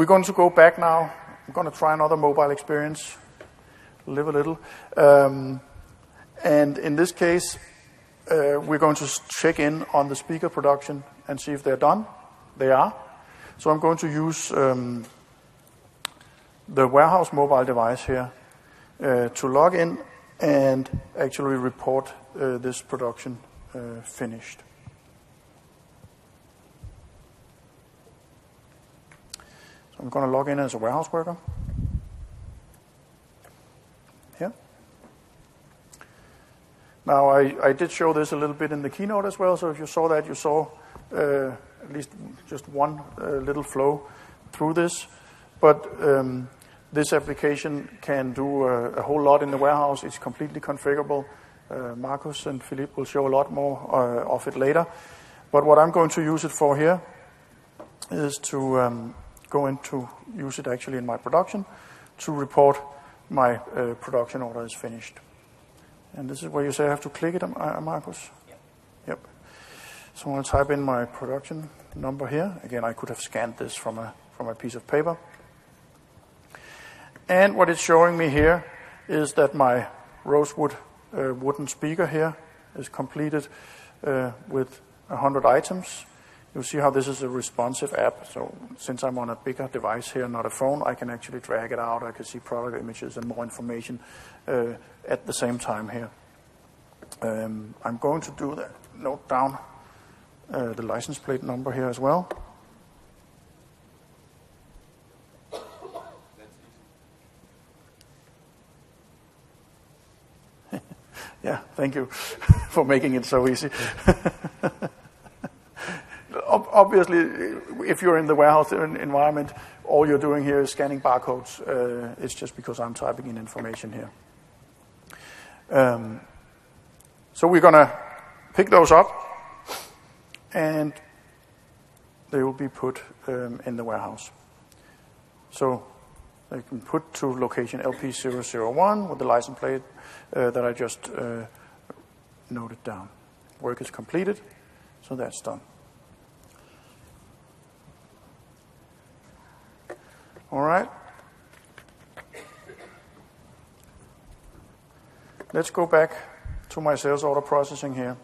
We're going to go back now. I'm going to try another mobile experience, live a little. Um, and in this case, uh, we're going to check in on the speaker production and see if they're done. They are. So I'm going to use um, the warehouse mobile device here uh, to log in and actually report uh, this production uh, finished. I'm going to log in as a warehouse worker. Here. Now, I, I did show this a little bit in the keynote as well, so if you saw that, you saw uh, at least just one uh, little flow through this. But um, this application can do a, a, whole lot in the warehouse. It's completely configurable. Uh, Marcus and Philippe will show a lot more uh, of it later. But what I'm going to use it for here is to um, go into use it actually in my production to report my uh, production order is finished. And this is where you say I have to click it, Marcus? Yep. Yep. So I'll type in my production number here. Again, I could have scanned this from a, from a piece of paper. And what it's showing me here is that my rosewood uh, wooden speaker here is completed uh, with 100 items. You'll see how this is a responsive app. So since I'm on a bigger device here, not a phone, I can actually drag it out. I can see product images and more information uh, at the same time here. Um, I'm going to do that. Note down uh, the license plate number here as well. yeah, thank you for making it so easy. Obviously, if you're in the warehouse environment, all you're doing here is scanning barcodes. Uh, it's just because I'm typing in information here. Um, so we're going to pick those up, and they will be put um, in the warehouse. So they can put to location LP001 with the license plate uh, that I just uh, noted down. Work is completed, so that's done. All right. Let's go back to my sales order processing here.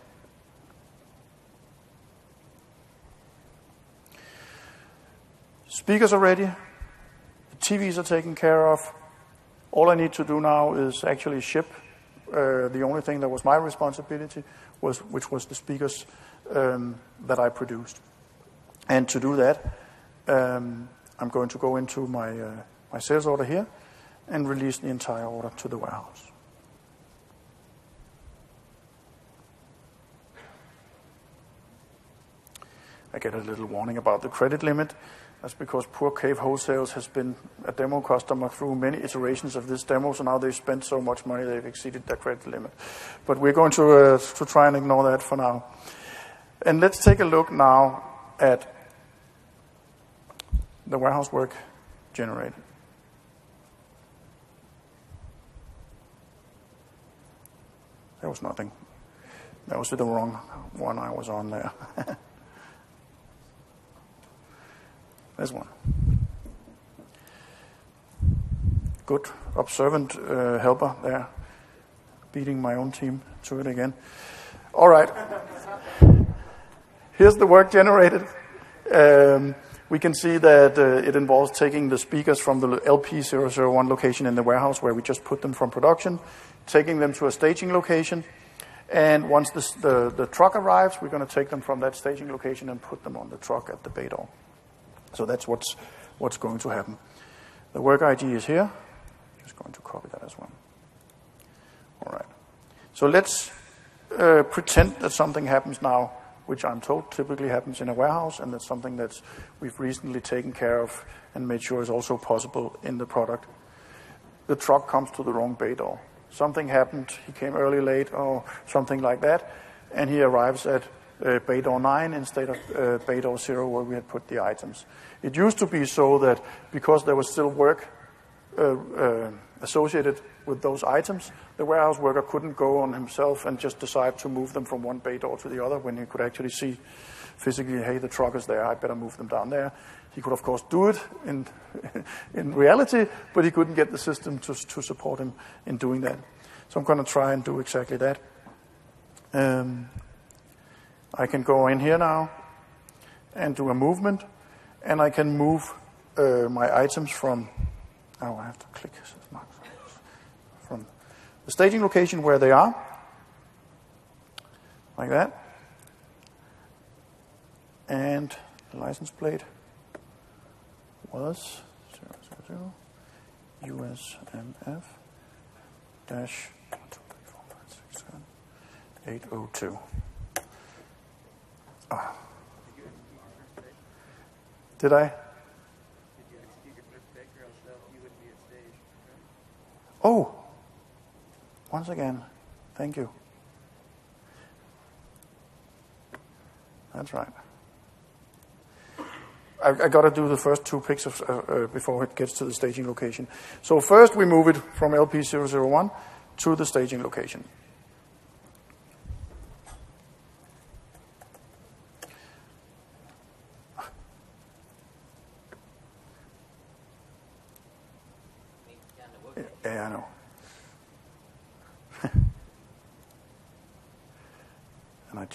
Speakers are ready. The TVs are taken care of. All I need to do now is actually ship. Uh, the only thing that was my responsibility was, which was the speakers um, that I produced. And to do that, um, I'm going to go into my, uh, my sales order here and release the entire order to the warehouse. I get a little warning about the credit limit. That's because Poor Cave Wholesales has been a demo customer through many iterations of this demo, so now they've spent so much money they've exceeded their credit limit. But we're going to, uh, to try and ignore that for now. And let's take a look now at the warehouse work generated. There was nothing. That was the wrong one I was on there. There's one. Good observant uh, helper there, beating my own team to it again. All right. Here's the work generated. Um, we can see that uh, it involves taking the speakers from the LP001 location in the warehouse where we just put them from production, taking them to a staging location, and once the, the truck arrives, we're going to take them from that staging location and put them on the truck at the bay door. So that's what's, what's going to happen. The work ID is here. I'm Just going to copy that as well. All right. So let's uh, pretend that something happens now, which I'm told typically happens in a warehouse, and that's something that we've recently taken care of and made sure is also possible in the product. The truck comes to the wrong bay door. Something happened, he came early, late, or something like that, and he arrives at uh, bay door 9 instead of uh, bay door 0 where we had put the items. It used to be so that because there was still work uh, uh, associated with those items, the warehouse worker couldn't go on himself and just decide to move them from one bay door to the other when he could actually see physically, hey, the truck is there, I better move them down there. He could, of course, do it in, in reality, but he couldn't get the system to, to support him in doing that. So I'm going to try and do exactly that. Um, I can go in here now and do a movement, and I can move uh, my items from, oh, I have to click from the staging location where they are, like that, and the license plate was 000 USMF dash 802. Oh. Ah. Did I? Oh, once again, thank you. That's right. I, I got to do the first two picks of, uh, uh, before it gets to the staging location. So first we move it from LP001 to the staging location.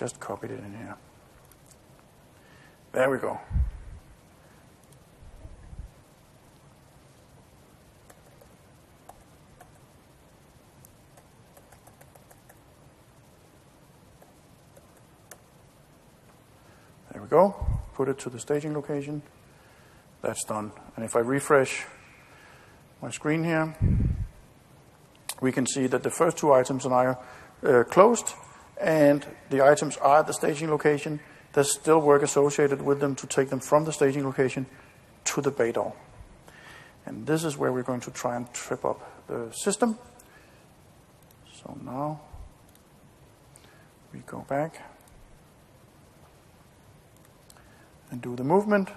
just copied it in here. There we go. There we go. Put it to the staging location. That's done. And if I refresh my screen here, we can see that the first two items are uh, closed and the items are at the staging location. There's still work associated with them to take them from the staging location to the bay door. And this is where we're going to try and trip up the system. So now we go back. and do the movement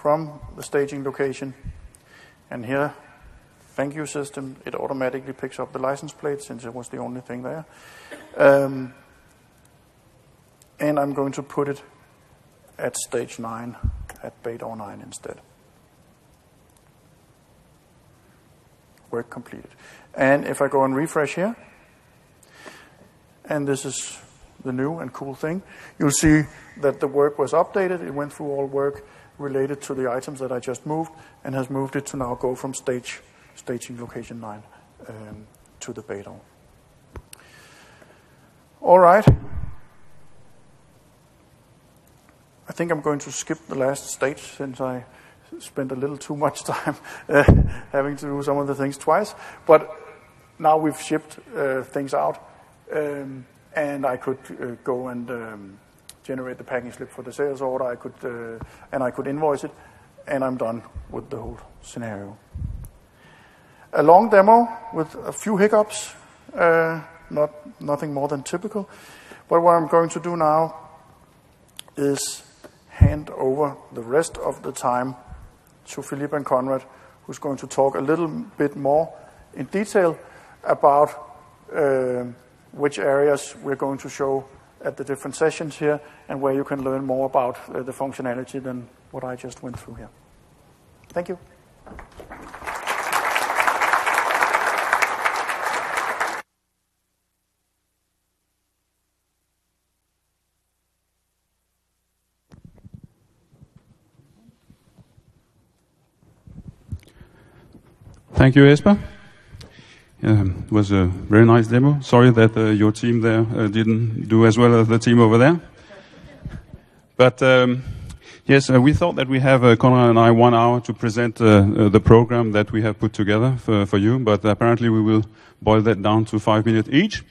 from the staging location. And here, thank you system, it automatically picks up the license plate since it was the only thing there. Um, and I'm going to put it at stage 9, at door 9 instead. Work completed. And if I go and refresh here, and this is the new and cool thing. You'll see that the work was updated. It went through all work related to the items that I just moved and has moved it to now go from stage staging location 9 um, to the bay. All right. I think I'm going to skip the last stage since I spent a little too much time uh, having to do some of the things twice. But now we've shipped uh, things out. Um, and I could uh, go and um, generate the packing slip for the sales order. I could, uh, and I could invoice it, and I'm done with the whole scenario. A long demo with a few hiccups, uh, not nothing more than typical. But what I'm going to do now is hand over the rest of the time to Philippe and Conrad, who's going to talk a little bit more in detail about uh, which areas we're going to show at the different sessions here, and where you can learn more about uh, the functionality than what I just went through here. Thank you. Thank you, Jesper. Um, it was a very nice demo. Sorry that uh, your team there uh, didn't do as well as the team over there. But um, yes, uh, we thought that we have, uh, Conrad and I, one hour to present uh, uh, the program that we have put together for, for, you. But apparently we will boil that down to five minutes each.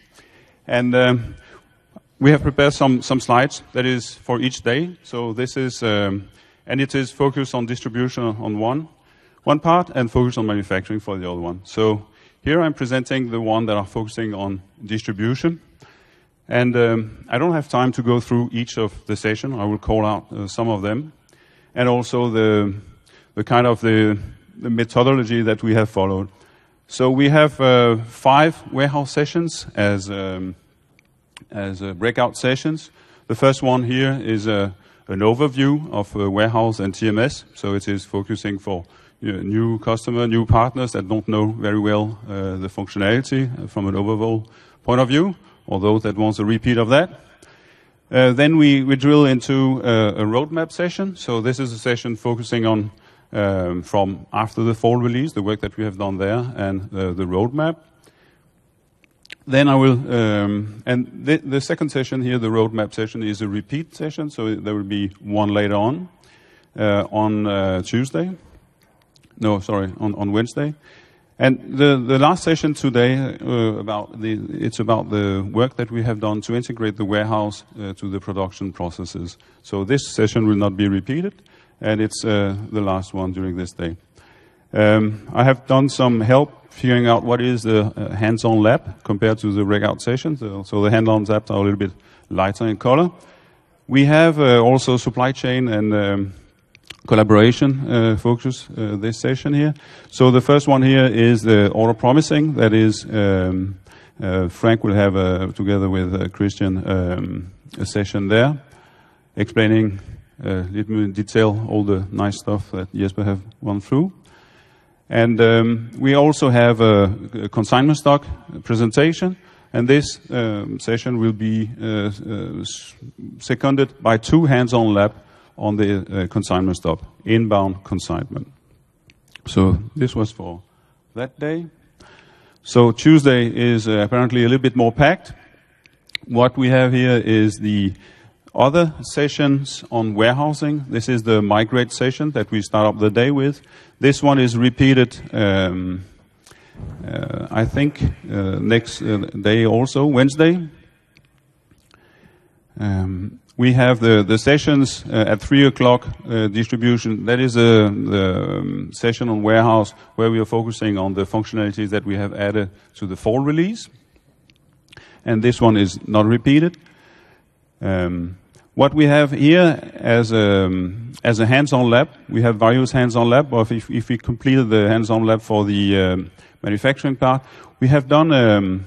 And um, we have prepared some, some slides that is for each day. So this is, um, and it is focused on distribution on one, one part and focus on manufacturing for the other one. So here I'm presenting the one that are focusing on distribution. And um, I don't have time to go through each of the session. I will call out uh, some of them. And also the, the kind of the, the methodology that we have followed. So we have uh, five warehouse sessions as, um, as uh, breakout sessions. The first one here is uh, an overview of uh, warehouse and TMS. So it is focusing for new customer, new partners that don't know very well uh, the functionality from an overall point of view, although that wants a repeat of that. Uh, then we, drill into uh, a roadmap session. So this is a session focusing on um, from after the fall release, the work that we have done there, and the roadmap. Then I will, um, and the, second session here, the roadmap session, is a repeat session, so there will be one later on, uh, on uh, Tuesday. No, sorry, on, on Wednesday. And the, the last session today uh, about the it's about the work that we have done to integrate the warehouse uh, to the production processes. So this session will not be repeated, and it's uh, the last one during this day. Um, I have done some help figuring out what is the uh, hands-on lab compared to the breakout sessions. So, so the hands-on labs are a little bit lighter in color. We have uh, also supply chain and um, collaboration uh, focus uh, this session here. So the first one here is the order promising. That is, um, uh, Frank will have a, together with uh, Christian um, a session there, explaining uh, a little in detail all the nice stuff that Jesper have gone through. And um, we also have a, consignment stock presentation, And this um, session will be uh, uh, seconded by two hands-on lab on the uh, consignment stock, inbound consignment. So this was for that day. So Tuesday is uh, apparently a little bit more packed. What we have here is the other sessions on warehousing. This is the migrate session that we start up the day with. This one is repeated, um, uh, I think, uh, next uh, day also, Wednesday. Um, we have the, the sessions uh, at 3 o'clock uh, distribution. That is a, the um, session on warehouse where we are focusing on the functionalities that we have added to the fall release. And this one is not repeated. Um, what we have here as a, um, as a hands-on lab, we have various hands-on lab, if, if we completed the hands-on lab for the um, manufacturing part, we have done, um,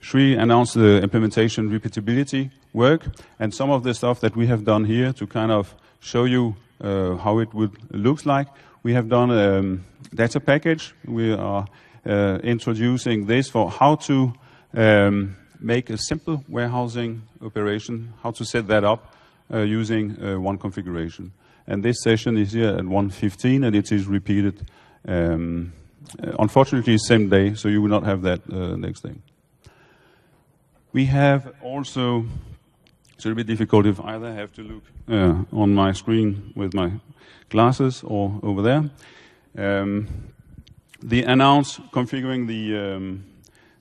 Sri announced the implementation repeatability work, and some of the stuff that we have done here to kind of show you uh, how it would looks like. We have done a um, data package. We are uh, introducing this for how to um, make a simple warehousing operation, how to set that up uh, using uh, one configuration. And this session is here at 1.15 and it is repeated, um, unfortunately, same day, so you will not have that uh, next day. We have also it's a little bit difficult if either have to look uh, on my screen with my glasses or over there. Um, the announce configuring the um,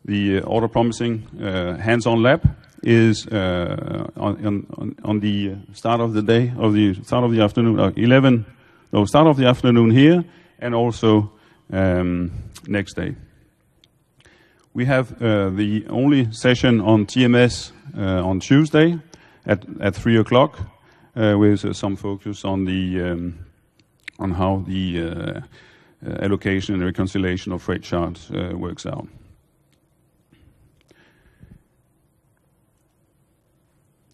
the order promising uh, hands-on lab is uh, on, on, on, the start of the day of the start of the afternoon, uh, 11, no, start of the afternoon here, and also um, next day. We have uh, the only session on TMS uh, on Tuesday, at, at 3 o'clock uh, with some focus on the um, on how the allocation and reconciliation of freight charts works out.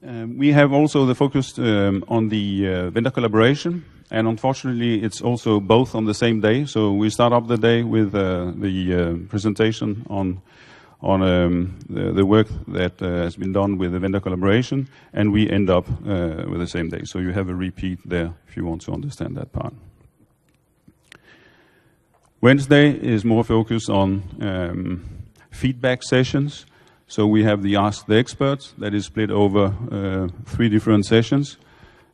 Um, we have also the focus um, on the uh, vendor collaboration, and unfortunately, it's also both on the same day. So we start up the day with uh, the uh, presentation on on um, the, the, work that uh, has been done with the vendor collaboration, and we end up uh, with the same day. So you have a repeat there if you want to understand that part. Wednesday is more focused on um, feedback sessions. So we have the Ask the Experts that is split over uh, three different sessions.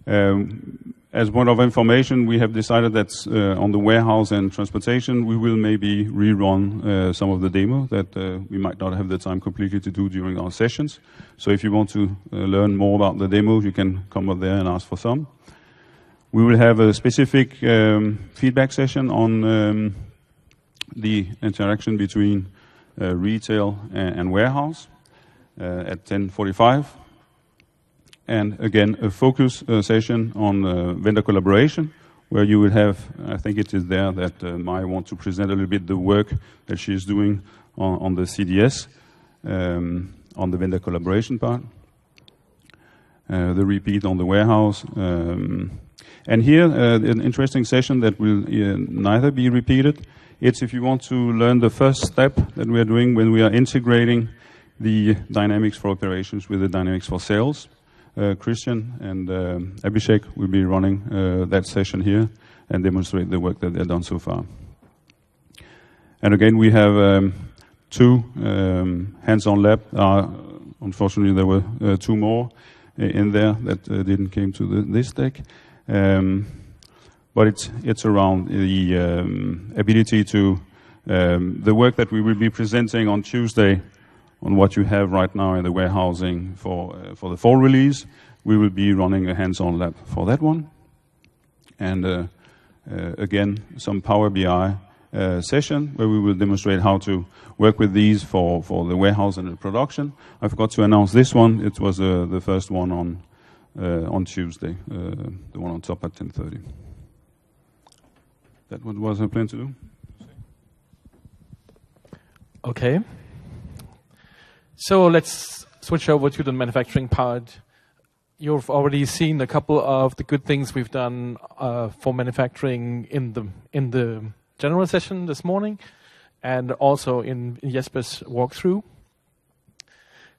Um, as one of information, we have decided that uh, on the warehouse and transportation, we will maybe rerun uh, some of the demo that uh, we might not have the time completely to do during our sessions. So if you want to uh, learn more about the demo, you can come up there and ask for some. We will have a specific um, feedback session on um, the interaction between uh, retail and, and warehouse uh, at 10:45 and again, a focus uh, session on uh, vendor collaboration, where you will have, I think it is there that uh, Mai wants to present a little bit the work that she is doing on, on the CDS, um, on the vendor collaboration part. Uh, the repeat on the warehouse. Um, and here, uh, an interesting session that will uh, neither be repeated. It's if you want to learn the first step that we are doing when we are integrating the dynamics for operations with the dynamics for sales. Uh, Christian and um, Abhishek will be running uh, that session here and demonstrate the work that they've done so far. And again, we have um, two um, hands-on lab. Uh, unfortunately, there were uh, two more in there that uh, didn't came to the, this deck. Um, but it's it's around the um, ability to um, the work that we will be presenting on Tuesday on what you have right now in the warehousing for, uh, for the fall release. We will be running a hands-on lab for that one. And uh, uh, again, some Power BI uh, session where we will demonstrate how to work with these for, for the warehouse and the production. I forgot to announce this one. It was uh, the first one on, uh, on Tuesday, the one on top at 10.30. That what was I plan to do? Okay. So let's switch over to the manufacturing part. You've already seen a couple of the good things we've done uh, for manufacturing in the in the general session this morning, and also in Jesper's walkthrough.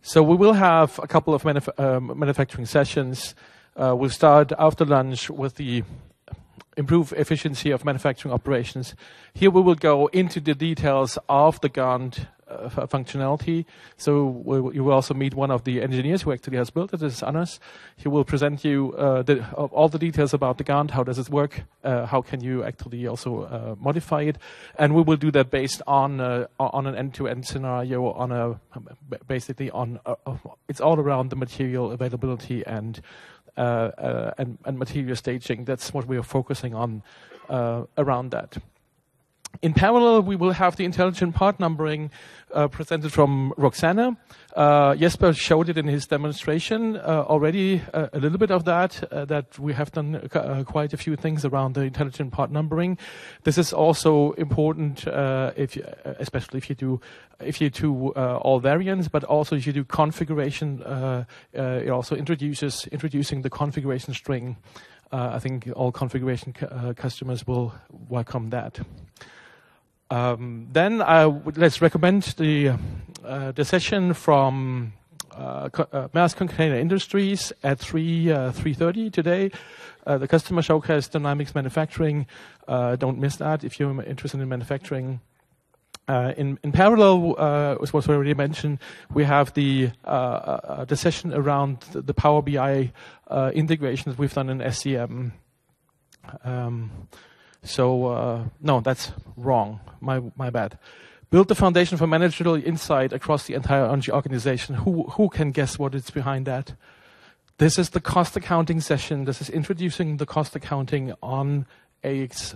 So we will have a couple of manuf- um, manufacturing sessions. Uh, we'll start after lunch with the improve efficiency of manufacturing operations. Here we will go into the details of the Gantt uh, functionality. So you will also meet one of the engineers who actually has built it. This is Anas. He will present you uh, the, all the details about the Gantt. How does it work? Uh, how can you actually also uh, modify it? And we will do that based on uh, on an end-to-end scenario. On a basically on it's all around the material availability and. Uh, and, and material staging. That's what we are focusing on around that. In parallel, we will have the intelligent part numbering uh, presented from Roxana. Uh, Jesper showed it in his demonstration uh, already, uh, a little bit of that, uh, that we have done uh, quite a few things around the intelligent part numbering. This is also important, if you, especially if you do, if you do all variants, but also if you do configuration, it also introduces, introducing the configuration string. I think all configuration customers will welcome that. Um, then I would, let's recommend the uh, the session from uh, uh, Maersk Container Industries at 3 uh, 3:30 today. Uh, the customer showcase Dynamics Manufacturing. Uh, don't miss that if you're interested in manufacturing. In, in parallel, as was already mentioned, we have the the session around the, Power BI integrations we've done in SCM. Um, so uh, no, that's wrong. My my bad. Build the foundation for managerial insight across the entire organization. Who who can guess what is behind that? This is the cost accounting session. This is introducing the cost accounting on AX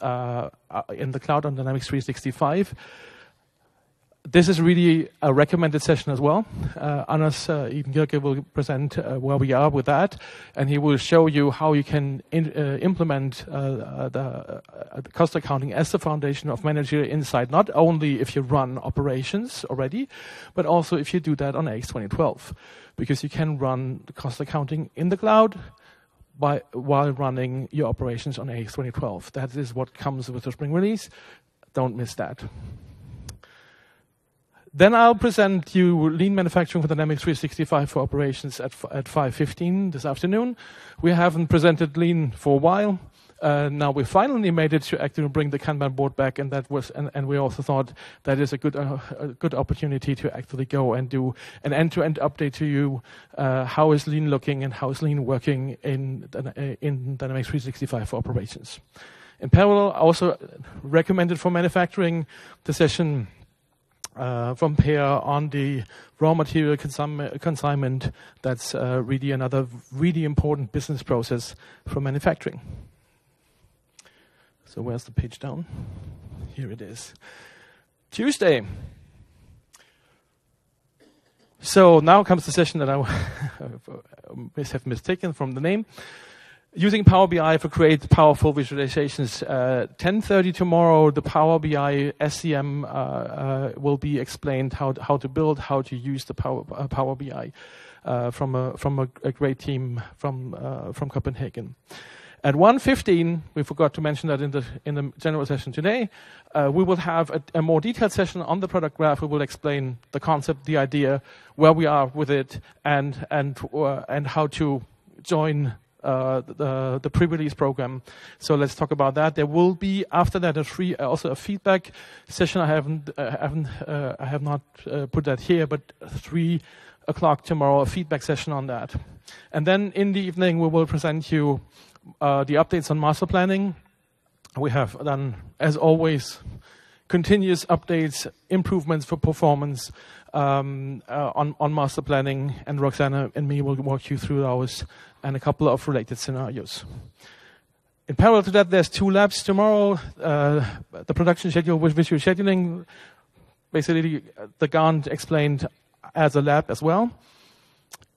uh, uh, in the cloud on Dynamics 365 this is really a recommended session as well. Uh, Anas uh, will present uh, where we are with that, and he will show you how you can in, uh, implement uh, uh, the, uh, the, cost accounting as the foundation of managerial insight, not only if you run operations already, but also if you do that on AX 2012, because you can run the cost accounting in the cloud by, while running your operations on AX 2012. That is what comes with the spring release. Don't miss that. Then I'll present you lean manufacturing for Dynamics 365 for operations at, at 5.15 this afternoon. We haven't presented lean for a while. Uh, now we finally made it to actually bring the Kanban board back, and that was, and, and we also thought that is a good, uh, a good opportunity to actually go and do an end-to-end update to you. Uh, how is Lean looking and how is Lean working in in Dynamics 365 for operations? In parallel, I also recommended for manufacturing the session uh, from Per on the raw material consign- consignment. That's uh, really another really important business process for manufacturing. So where's the page down? Here it is. Tuesday. So now comes the session that I must have mistaken from the name using Power BI for create powerful visualizations. Uh, 10:30 tomorrow, the Power BI SCM uh, uh, will be explained how how to build, how to use the Power uh, Power BI uh, from a from a, a, great team from uh, from Copenhagen. At 1.15, we forgot to mention that in the in the general session today, we will have a, a, more detailed session on the product graph. We will explain the concept, the idea, where we are with it, and and and how to join uh, the, the pre-release program. So let's talk about that. There will be after that a free uh, also a feedback session. I haven't uh, haven't uh, I have not uh, put that here, but three o'clock tomorrow a feedback session on that. And then in the evening we will present you uh, the updates on master planning. We have done as always continuous updates, improvements for performance um, on on master planning, and Roxana and me will walk you through those and a couple of related scenarios. In parallel to that, there's two labs tomorrow. Uh, the production schedule with visual scheduling, basically the Gantt explained as a lab as well.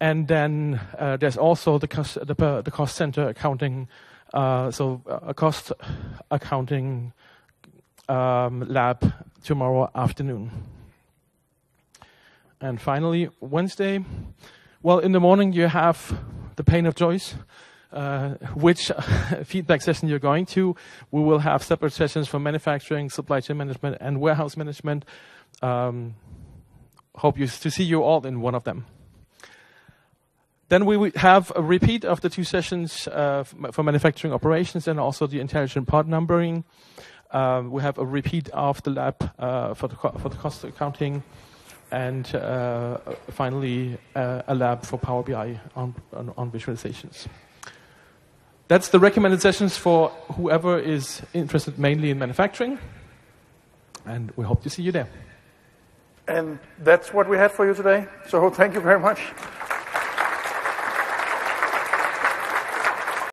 And then uh, there's also the cost, the, the cost center accounting, uh, so a cost accounting um, lab tomorrow afternoon. And finally, Wednesday, well, in the morning you have the pain of choice. Uh, which feedback session you're going to. We will have separate sessions for manufacturing, supply chain management, and warehouse management. Um, hope you, to see you all in one of them. Then we have a repeat of the two sessions uh, for manufacturing operations and also the intelligent part numbering. Um, we have a repeat of the lab uh, for, the for the cost accounting, and uh, finally uh, a lab for Power BI on, on, on, visualizations. That's the recommended sessions for whoever is interested mainly in manufacturing, and we hope to see you there. And that's what we had for you today. So thank you very much.